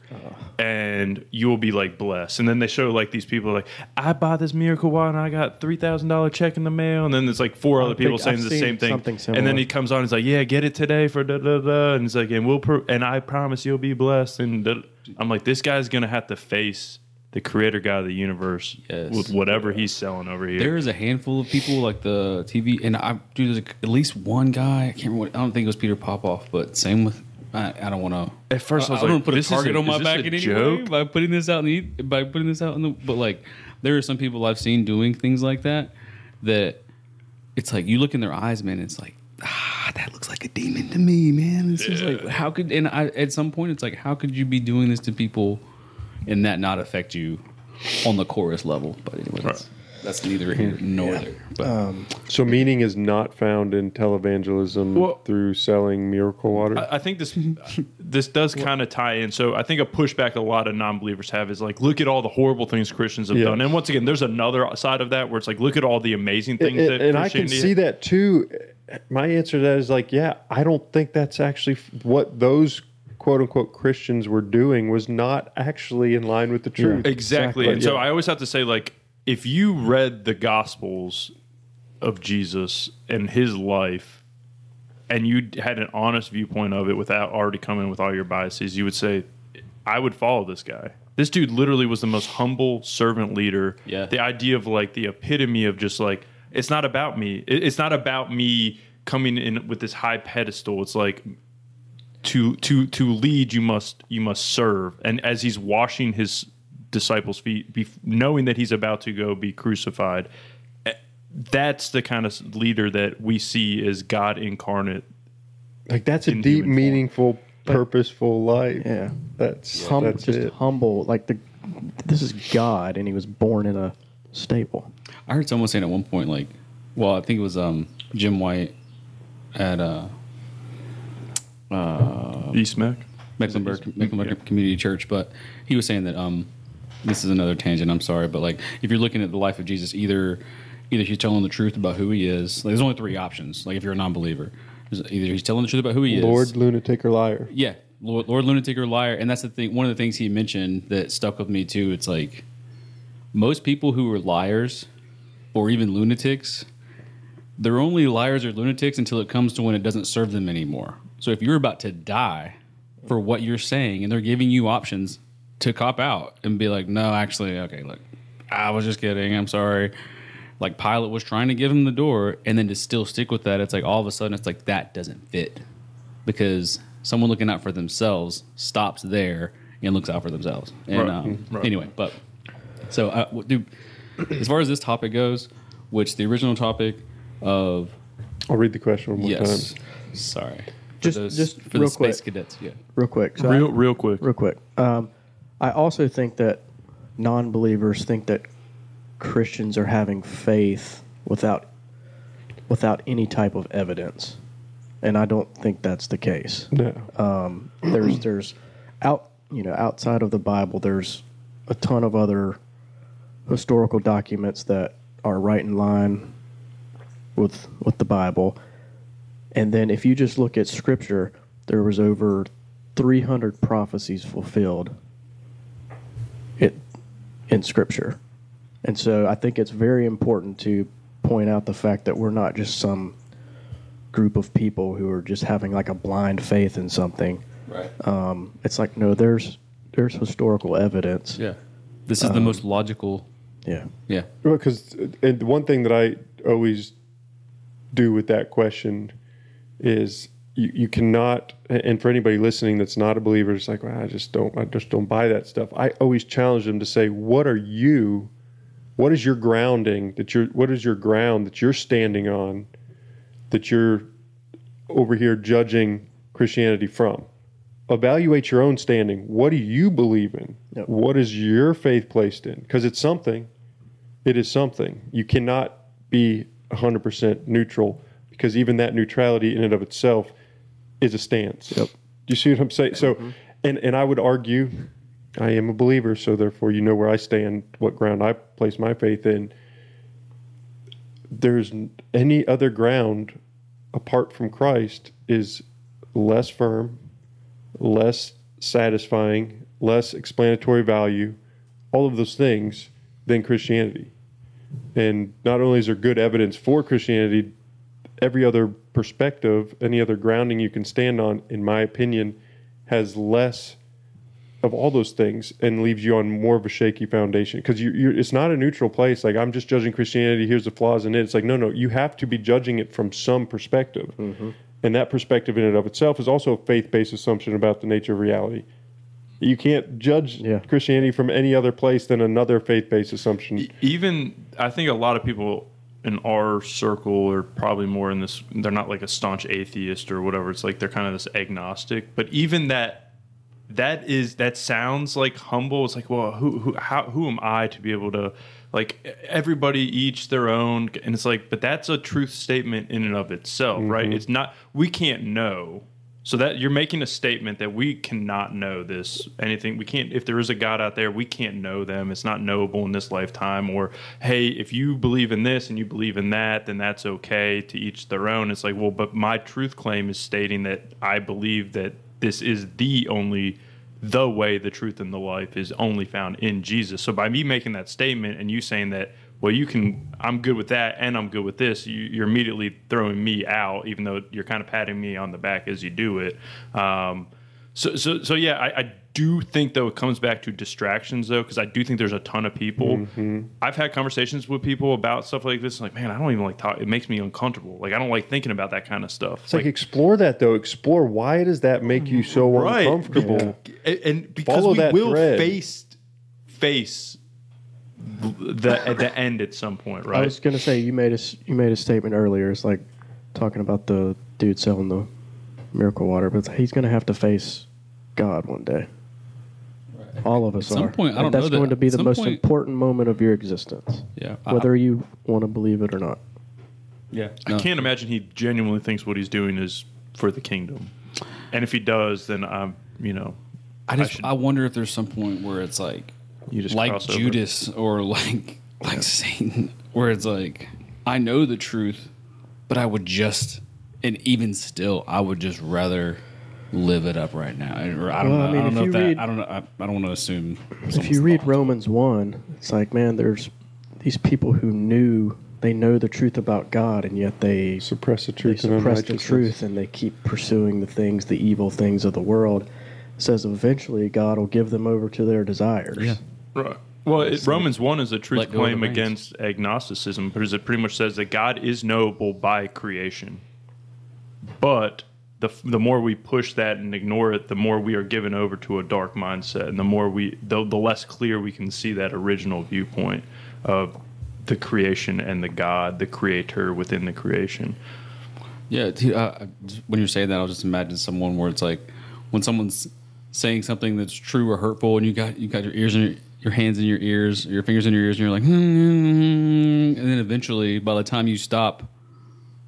and you will be like blessed. And then they show like these people like, I bought this miracle water, and I got three thousand dollar check in the mail. And then there's like four other people saying I've the same thing. And then he comes on, and he's like, Yeah, get it today for da da da. And he's like, and we'll pro- and I promise you'll be blessed. And da- I'm like, this guy's gonna have to face the creator God of the universe Yes. with whatever he's selling over here. There is a handful of people like the TV, and I do. There's at least one guy. I can't remember. What, I don't think it was Peter Popoff, but same with. I, I don't want to. At first, I was I don't like, put a this is target a- on my is this back a in any joke? way by putting this out in the by putting this out in the. But like, there are some people I've seen doing things like that. That it's like you look in their eyes, man. It's like ah, that looks like a demon to me, man. It's just like how could and I at some point it's like how could you be doing this to people and that not affect you on the chorus level? But anyway, that's, that's neither here nor there. But um, so meaning is not found in televangelism Well- through selling miracle water. I I think this this does kind of tie in. So I think a pushback a lot of non-believers have is like, look at all the horrible things Christians have Yeah. done. And once again, there's another side of that where it's like, look at all the amazing things and, that and I can Christianity see that too. My answer to that is like, yeah, I don't think that's actually what those quote unquote Christians were doing was not actually in line with the truth. Exactly. Exactly, And so. I always have to say, like, if you read the Gospels of Jesus and his life, and you had an honest viewpoint of it without already coming with all your biases, you would say, I would follow this guy. This dude literally was the most humble servant leader. Yeah. The idea of like the epitome of just like, it's not about me. It's not about me coming in with this high pedestal. It's like to to to lead you must you must serve and as he's washing his disciples feet be, knowing that he's about to go be crucified eh, that's the kind of leader that we see as god incarnate Like that's a deep, human form. meaningful, purposeful life. Yeah. That's Hum, that's just it. humble. Like the this is God, and he was born in a stable. I heard someone saying at one point, like, well, I think it was um, Jim White at uh, east mac Mecklenburg, Mecklenburg Community Church, but he was saying that um, this is another tangent. I'm sorry, but like if you're looking at the life of Jesus, either either he's telling the truth about who he is. Like, there's only three options. Like if you're a non-believer, either he's telling the truth about who he is. Lord, lunatic, or liar. Yeah, Lord, Lord lunatic or liar, and that's the thing. One of the things he mentioned that stuck with me too. It's like most people who are liars or even lunatics, they're only liars or lunatics until it comes to when it doesn't serve them anymore. So if you're about to die for what you're saying, and they're giving you options to cop out and be like, no, actually, okay, look, I was just kidding. I'm sorry. Like Pilate was trying to give him the door, and then to still stick with that, it's like all of a sudden it's like that doesn't fit because someone looking out for themselves stops there and looks out for themselves. And Right. um, Right. anyway, but so uh, w- dude, as far as this topic goes, which the original topic of I'll read the question one more yes, time. sorry, for Just- those, just for real the space quick. cadets, yeah. real quick. So I- real real quick. real quick. Um, I also think that non-believers think that Christians are having faith without without any type of evidence, and I don't think that's the case. No. Um, there's there's out you know outside of the Bible, there's a ton of other historical documents that are right in line with with the Bible. And then if you just look at scripture, there was over 300 prophecies fulfilled in scripture. And so I think it's very important to point out the fact that we're not just some group of people who are just having like a blind faith in something. Right. Um, it's like no, there's there's historical evidence. yeah. This is the most logical. Yeah. Yeah. Well, because and the one thing that I always do with that question is you, you cannot, and for anybody listening that's not a believer, it's like, well, I just don't, I just don't buy that stuff. I always challenge them to say, what are you, what is your grounding that you're, what is your ground that you're standing on that you're over here judging Christianity from? Evaluate your own standing. What do you believe in? Yep. What is your faith placed in? Because it's something it is something. You cannot be 100% neutral because even that neutrality in and of itself is a stance. Yep. Do you see what I'm saying? So, mm-hmm. and, and I would argue, I am a believer, so therefore you know where I stand, what ground I place my faith in. There's any other ground apart from Christ is less firm, less satisfying, less explanatory value, all of those things than Christianity. And not only is there good evidence for Christianity, every other perspective, any other grounding you can stand on, in my opinion, has less of all those things and leaves you on more of a shaky foundation. Because you, you're it's not a neutral place. Like i'm just judging christianity. Here's the flaws in it. It's like no no you have to be judging it from some perspective. Mm-hmm. And that perspective in and of itself is also a faith-based assumption about the nature of reality. You can't judge Yeah. christianity from any other place than another faith-based assumption. Even I think a lot of people in our circle are probably more in this. They're not like a staunch atheist or whatever. It's like they're kind of this agnostic. But even that, that is that sounds like humble. It's like, well, who who how who am I to be able to like everybody each their own? And it's like, but that's a truth statement in and of itself, mm-hmm. right? It's not. We can't know. So that you're making a statement that we cannot know this anything. We can't if there is a God out there, we can't know them. It's not knowable in this lifetime. Or hey, if you believe in this and you believe in that, then that's okay. To each their own. It's like well, but my truth claim is stating that I believe that this is the only the way, the truth, and the life is only found in Jesus. So by me making that statement and you saying that, well, you can, I'm good with that and I'm good with this, you, you're immediately throwing me out, even though you're kind of patting me on the back as you do it. Um, so, so, so yeah, I, I do think though it comes back to distractions though, because I do think there's a ton of people. I've had conversations with people about stuff like this. Like, man, I don't even like talk. It makes me uncomfortable. Like, I don't like thinking about that kind of stuff. It's like, explore that though. Explore why does that make you so Right. uncomfortable? and, and because Follow we that will thread. face face the at the end at some point, right? I was gonna say you made a s- you made a statement earlier. It's like talking about the dude selling the miracle water, but he's gonna have to face God one day. All of us some are. point, I And don't that's know that- going to be the most point- important moment of your existence, Yeah. whether you want to believe it or not. yeah. I can't imagine he genuinely thinks what he's doing is for the kingdom. And if he does, then I'm, you know, I just should- I, wonder if there's some point where it's like You just like cross over. Judas or like like Satan, where it's like I know the truth, but I would just and even still I would just rather live it up right now. I don't Well, I know. mean, I don't know if that. read- I don't know. I, I don't want to assume. if you read thoughts. Romans 1, it's like, man, there's these people who knew, they know the truth about God, and yet they, Suppress the truth and suppress the truth and they keep pursuing the things, the evil things of the world. It says eventually God will give them over to their desires. Yeah. Right. Well, it, Romans 1 is a truth Let go of the claim against agnosticism because it pretty much says that God is knowable by creation. But the, the more we push that and ignore it, the more we are given over to a dark mindset. And the more we, the, the less clear we can see that original viewpoint of the creation and the God, the creator within the creation. Yeah, dude, uh, when you're saying that, I'll just imagine someone where it's like when someone's saying something that's true or hurtful, and you got you got your ears in your, your hands in your ears, your fingers in your ears, and you're like, "Hmm," and then eventually, by the time you stop,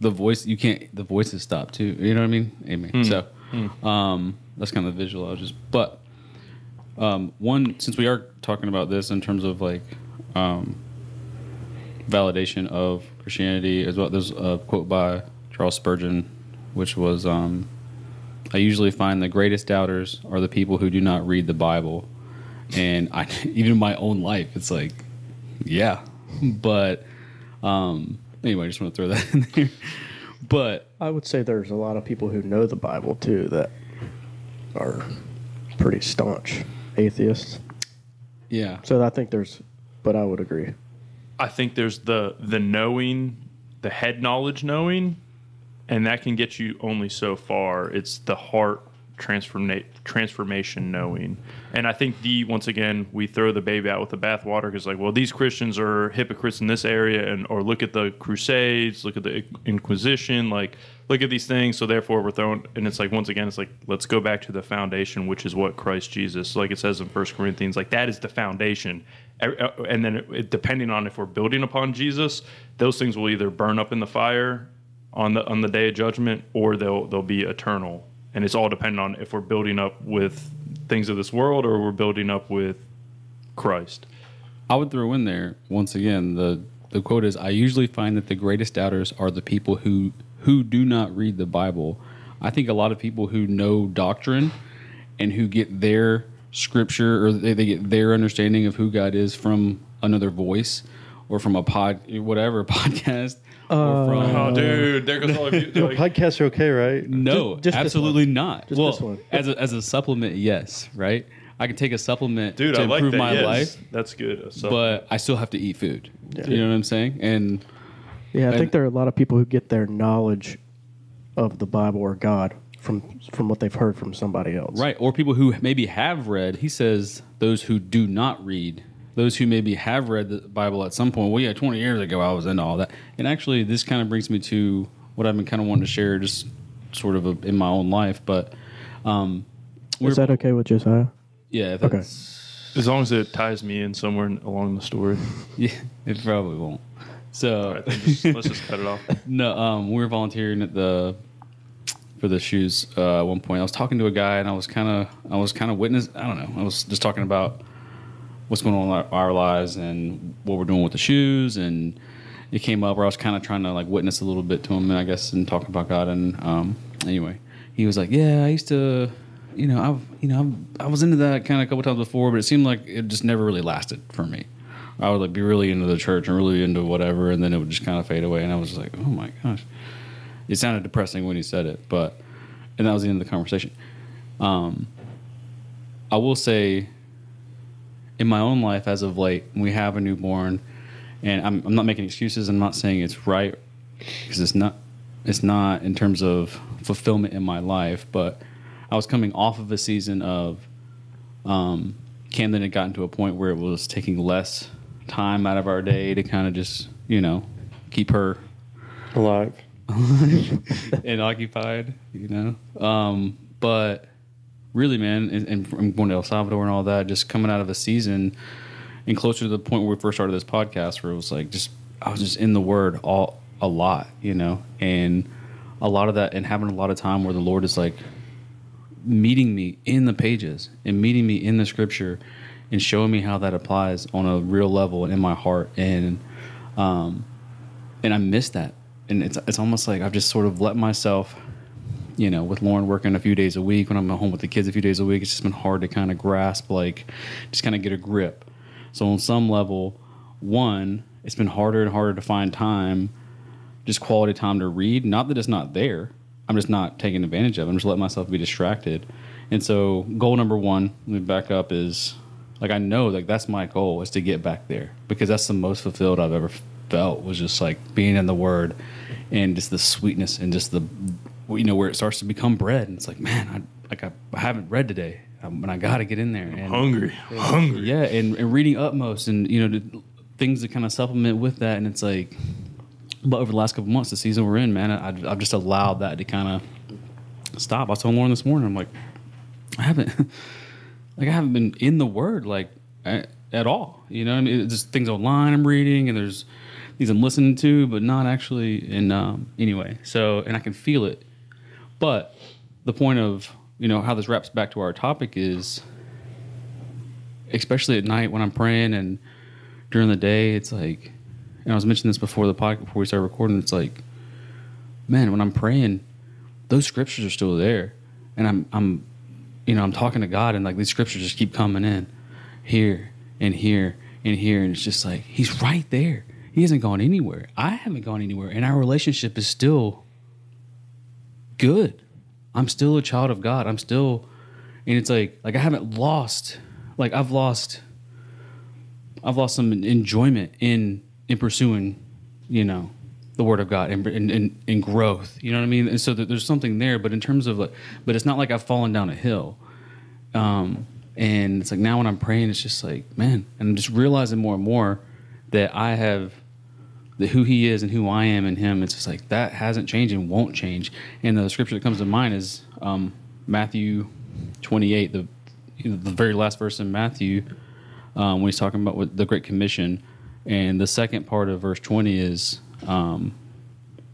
the voice you can't the voices stop too. You know what I mean? Amen. So, um, that's kind of the visual I was just. But um, one, since we are talking about this in terms of like um, validation of Christianity as well. There's a quote by Charles Spurgeon, which was, um, "I usually find the greatest doubters are the people who do not read the Bible." And I, even in my own life, it's like, yeah, but um, anyway, I just want to throw that in there. But I would say there's a lot of people who know the Bible too that are pretty staunch atheists. yeah, So I think there's, but I would agree. I think there's the the knowing, the head knowledge knowing, and that can get you only so far. It's the heart transforma- transformation knowing. And I think the once again we throw the baby out with the bathwater because like, well, these Christians are hypocrites in this area, and or look at the Crusades, look at the Inquisition, like look at these things. So therefore we're throwing, and it's like once again, it's like let's go back to the foundation, which is what Christ Jesus, like it says in First Corinthians, like that is the foundation. Uh, And then it, depending on if we're building upon Jesus, those things will either burn up in the fire on the on the day of judgment, or they'll they'll be eternal. And it's all dependent on if we're building up with things of this world or we're building up with Christ. I would throw in there once again the the quote is I usually find that the greatest doubters are the people who who do not read the Bible. I think a lot of people who know doctrine and who get their scripture or they, they get their understanding of who God is from another voice or from a pod whatever podcast or uh, from Oh, dude, there goes all of you. Like, Podcasts are okay, right? no, Just- just this absolutely not. Just well, this one. as a, as a supplement, yes, right? I can take a supplement dude, to I like improve that. my yes. life, That's good. But I still have to eat food. You know what I'm saying? And Yeah, I And- think there are a lot of people who get their knowledge of the Bible or God from from what they've heard from somebody else. right, or people who maybe have read. He says those who do not read, those who maybe have read the Bible at some point. Well, yeah, 20 years ago I was into all that. And actually, this kind of brings me to what I've been kind of wanting to share, just sort of a, in my own life. But um, Is that okay with Josiah? yeah, if Okay. as long as it ties me in somewhere along the story, yeah, it probably won't. So all right, just, let's just cut it off. No, um, we were volunteering at the for the shoes uh, at one point. I was talking to a guy, and I was kind of, I was kind of witness. I don't know. I was just talking about what's going on in our, lives and what we're doing with the shoes, and it came up where I was kind of trying to like witness a little bit to him, and I guess, and talking about God. And um, anyway, he was like, "Yeah, I used to." You know, I've you know I've, I was into that kind of a couple times before, but it seemed like it just never really lasted for me. I would like be really into the church and really into whatever, and then it would just kind of fade away. And I was like, oh my gosh, it sounded depressing when he said it, but and that was the end of the conversation. Um, I will say, in my own life, as of late, we have a newborn, and I'm, I'm not making excuses. I'm not saying it's right because it's not. It's not in terms of fulfillment in my life, but I was coming off of a season of um, Camden had gotten to a point where it was taking less time out of our day to kind of just, you know, keep her Alive. and occupied, you know. Um, but really, man, and, from going to El Salvador and all that, just coming out of a season and closer to the point where we first started this podcast, where it was like just I was just in the Word all a lot, you know, and a lot of that, and having a lot of time where the Lord is like meeting me in the pages and meeting me in the Scripture and showing me how that applies on a real level and in my heart. And um and I miss that. And it's it's almost like I've just sort of let myself you know, with Lauren working a few days a week, when I'm at home with the kids a few days a week, it's just been hard to kind of grasp, like, just kind of get a grip. So on some level, one, it's been harder and harder to find time, just quality time to read. Not that it's not there. I'm just not taking advantage of it. I'm just letting myself be distracted. And so goal number one, let me back up, is like I know like that's my goal is to get back there because that's the most fulfilled I've ever felt was just like being in the word and just the sweetness and just the you know where it starts to become bread. And it's like man I like I, I haven't read today. Um, and I got to get in there. And hungry, hungry. yeah and, and reading utmost and you know the, things to kind of supplement with that. And it's like but over the last couple months the season we're in man I, I've just allowed that to kind of stop. I told Lauren this morning. I'm like I haven't like I haven't been in the word like at, at all. You know, I mean, it's just things online I'm reading, and there's things I'm listening to, but not actually. In um, anyway. So, and I can feel it. But the point of you know how this wraps back to our topic is, especially at night when I'm praying and during the day, it's like, and I was mentioning this before the podcast before we started recording. It's like, man, when I'm praying, those scriptures are still there, and I'm I'm you know, I'm talking to God and like these scriptures just keep coming in here and here and here. And it's just like, He's right there. He hasn't gone anywhere. I haven't gone anywhere. And our relationship is still good. I'm still a child of God. I'm still, and it's like, like I haven't lost, like I've lost, I've lost some enjoyment in, in pursuing, you know, the word of God and, and, and, growth. You know what I mean? And so there's something there, but in terms of like, but it's not like I've fallen down a hill. Um, and it's like now when I'm praying, it's just like, man, and I'm just realizing more and more that I have that who he is and who I am in him. It's just like that hasn't changed and won't change. And the scripture that comes to mind is um, Matthew 28, the you know, the very last verse in Matthew um, when he's talking about the Great Commission. And the second part of verse 20 is um,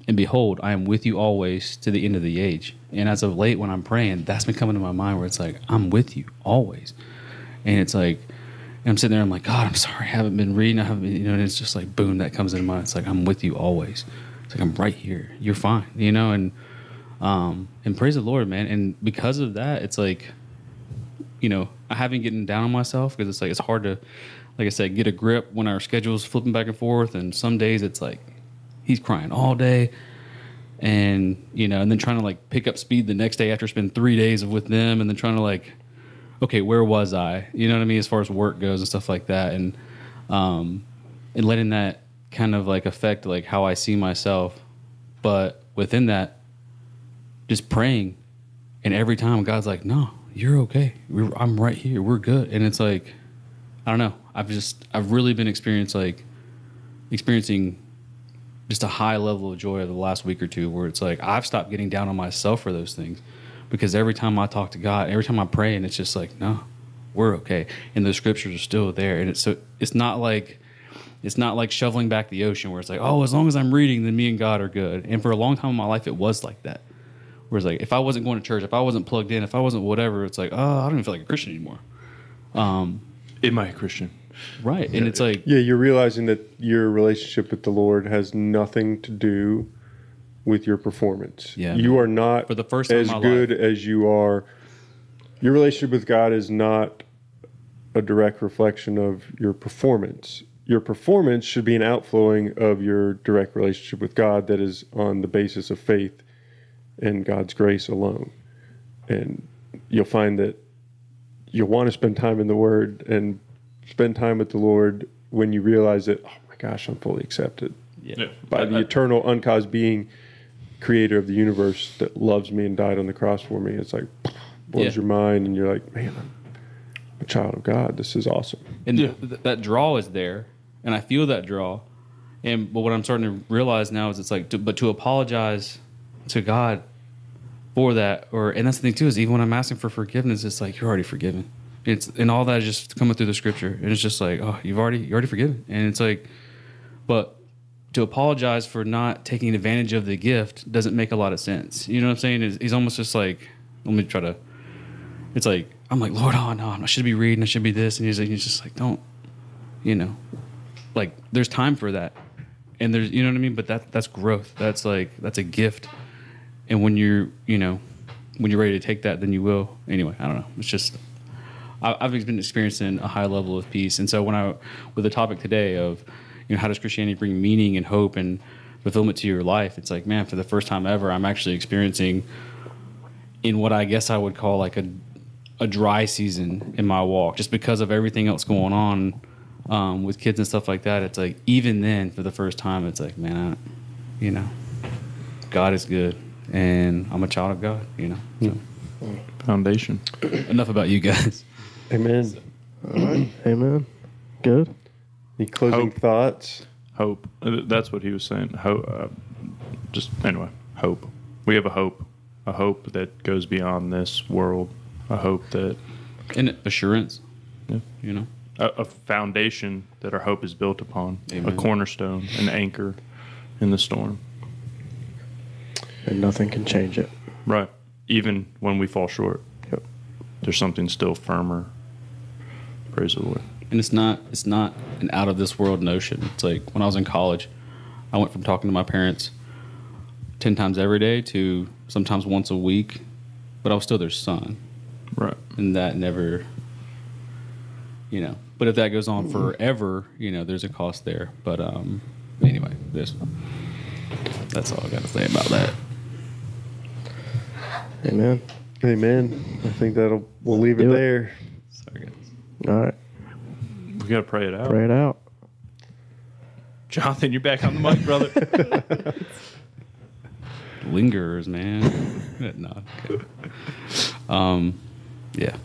and behold, I am with you always to the end of the age. And as of late, when I'm praying, that's been coming to my mind where it's like, I'm with you always. And it's like, and I'm sitting there, I'm like, God, I'm sorry, I haven't been reading. I haven't been, you know, and it's just like, boom, that comes into mind. It's like, I'm with you always. It's like, I'm right here. You're fine, you know? And, um, and praise the Lord, man. And because of that, it's like, you know, I haven't gotten down on myself because it's like, it's hard to, like I said, get a grip when our schedule's flipping back and forth. And some days it's like, he's crying all day and you know and then trying to like pick up speed the next day after spending three days with them and then trying to like okay where was i? You know what i mean? As far as work goes and stuff like that. And um and letting that kind of like affect like how i see myself. But within that just praying. And every time god's like no you're okay. We're, i'm right here. We're good. And it's like i don't know. I've just i've really been experiencing like experiencing just a high level of joy over the last week or two where it's like I've stopped getting down on myself for those things because every time I talk to God, every time I pray, and it's just like, no, we're okay, and the scriptures are still there, and it's so it's not like it's not like shoveling back the ocean where it's like, oh, as long as I'm reading, then me and God are good. And for a long time in my life, it was like that. Whereas like if I wasn't going to church, if I wasn't plugged in, if I wasn't whatever, it's like, oh, I don't even feel like a Christian anymore. Um, Am I a Christian? Right. And it's like Yeah, you're realizing that your relationship with the Lord has nothing to do with your performance. Yeah. You are not For the first time as good life. as you are. Your relationship with God is not a direct reflection of your performance. Your performance should be an outflowing of your direct relationship with God that is on the basis of faith and God's grace alone. And you'll find that you'll want to spend time in the Word and spend time with the Lord when you realize that, oh my gosh, I'm fully accepted Yeah. by the eternal, uncaused being, creator of the universe that loves me and died on the cross for me. It's like blows Yeah. your mind, and you're like, man, I'm a child of God. This is awesome. and Yeah. th- that draw is there, and I feel that draw. And but what I'm starting to realize now is it's like, to, but to apologize to God for that, or and that's the thing too is even when I'm asking for forgiveness, it's like you're already forgiven. It's and all that is just coming through the scripture, and it's just like, oh, you've already you're already forgiven, and it's like, but to apologize for not taking advantage of the gift doesn't make a lot of sense. You know what I'm saying? He's- He's almost just like, let me try to. It's like I'm like, Lord, oh no, I should be reading, I should be this, and he's like, he's just like, don't, you know, like there's time for that, and there's, you know what I mean. But that that's growth. That's like that's a gift, and when you're, you know, when you're ready to take that, then you will. Anyway, I don't know. It's just I, I've been experiencing a high level of peace, and so when I with the topic today of you know how does Christianity bring meaning and hope and fulfillment to your life, it's like man, for the first time ever, I'm actually experiencing in what I guess I would call like a a dry season in my walk, just because of everything else going on um, with kids and stuff like that. It's like even then, for the first time, it's like man, I, you know, God is good, and I'm a child of God. You know. So, Foundation. enough about you guys. Amen. All right. Amen. Good. Any closing Hope. thoughts? Hope. Uh, That's what he was saying. Hope. Uh, just anyway, hope. We have a hope, a hope that goes beyond this world. A hope that And assurance, Yeah. you know. a, a foundation that our hope is built upon, Amen. a cornerstone, an anchor in the storm. And nothing can change it. Right. Even when we fall short, Yep. there's something still firmer. Praise the Lord. And it's not it's not an out of this world notion. It's like when I was in college, I went from talking to my parents ten times every day to sometimes once a week, but I was still their son, Right. and that never, you know. But if that goes on forever, you know, there's a cost there. But um, anyway, this that's all I got to say about that. Amen. Amen. I think that'll we'll leave it it. there. Sorry, guys. All right. We got to pray it out. Pray it out. Jonathan, you're back on the mic, brother. lingerers, man. no. okay. Um, yeah.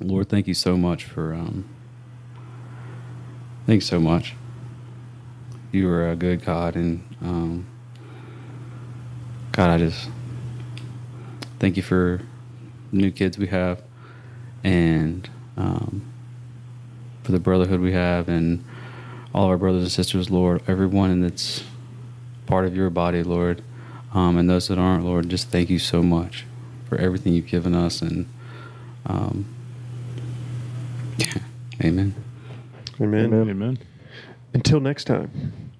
Lord, thank you so much for um. Thanks so much. You are a good God, and um, God, I just thank you for the new kids we have, and um, for the brotherhood we have, and all of our brothers and sisters, Lord, everyone that's part of your body, Lord. Um, and those that aren't, Lord, just thank you so much for everything you've given us. And um, amen. Amen. Amen. Amen. Until next time.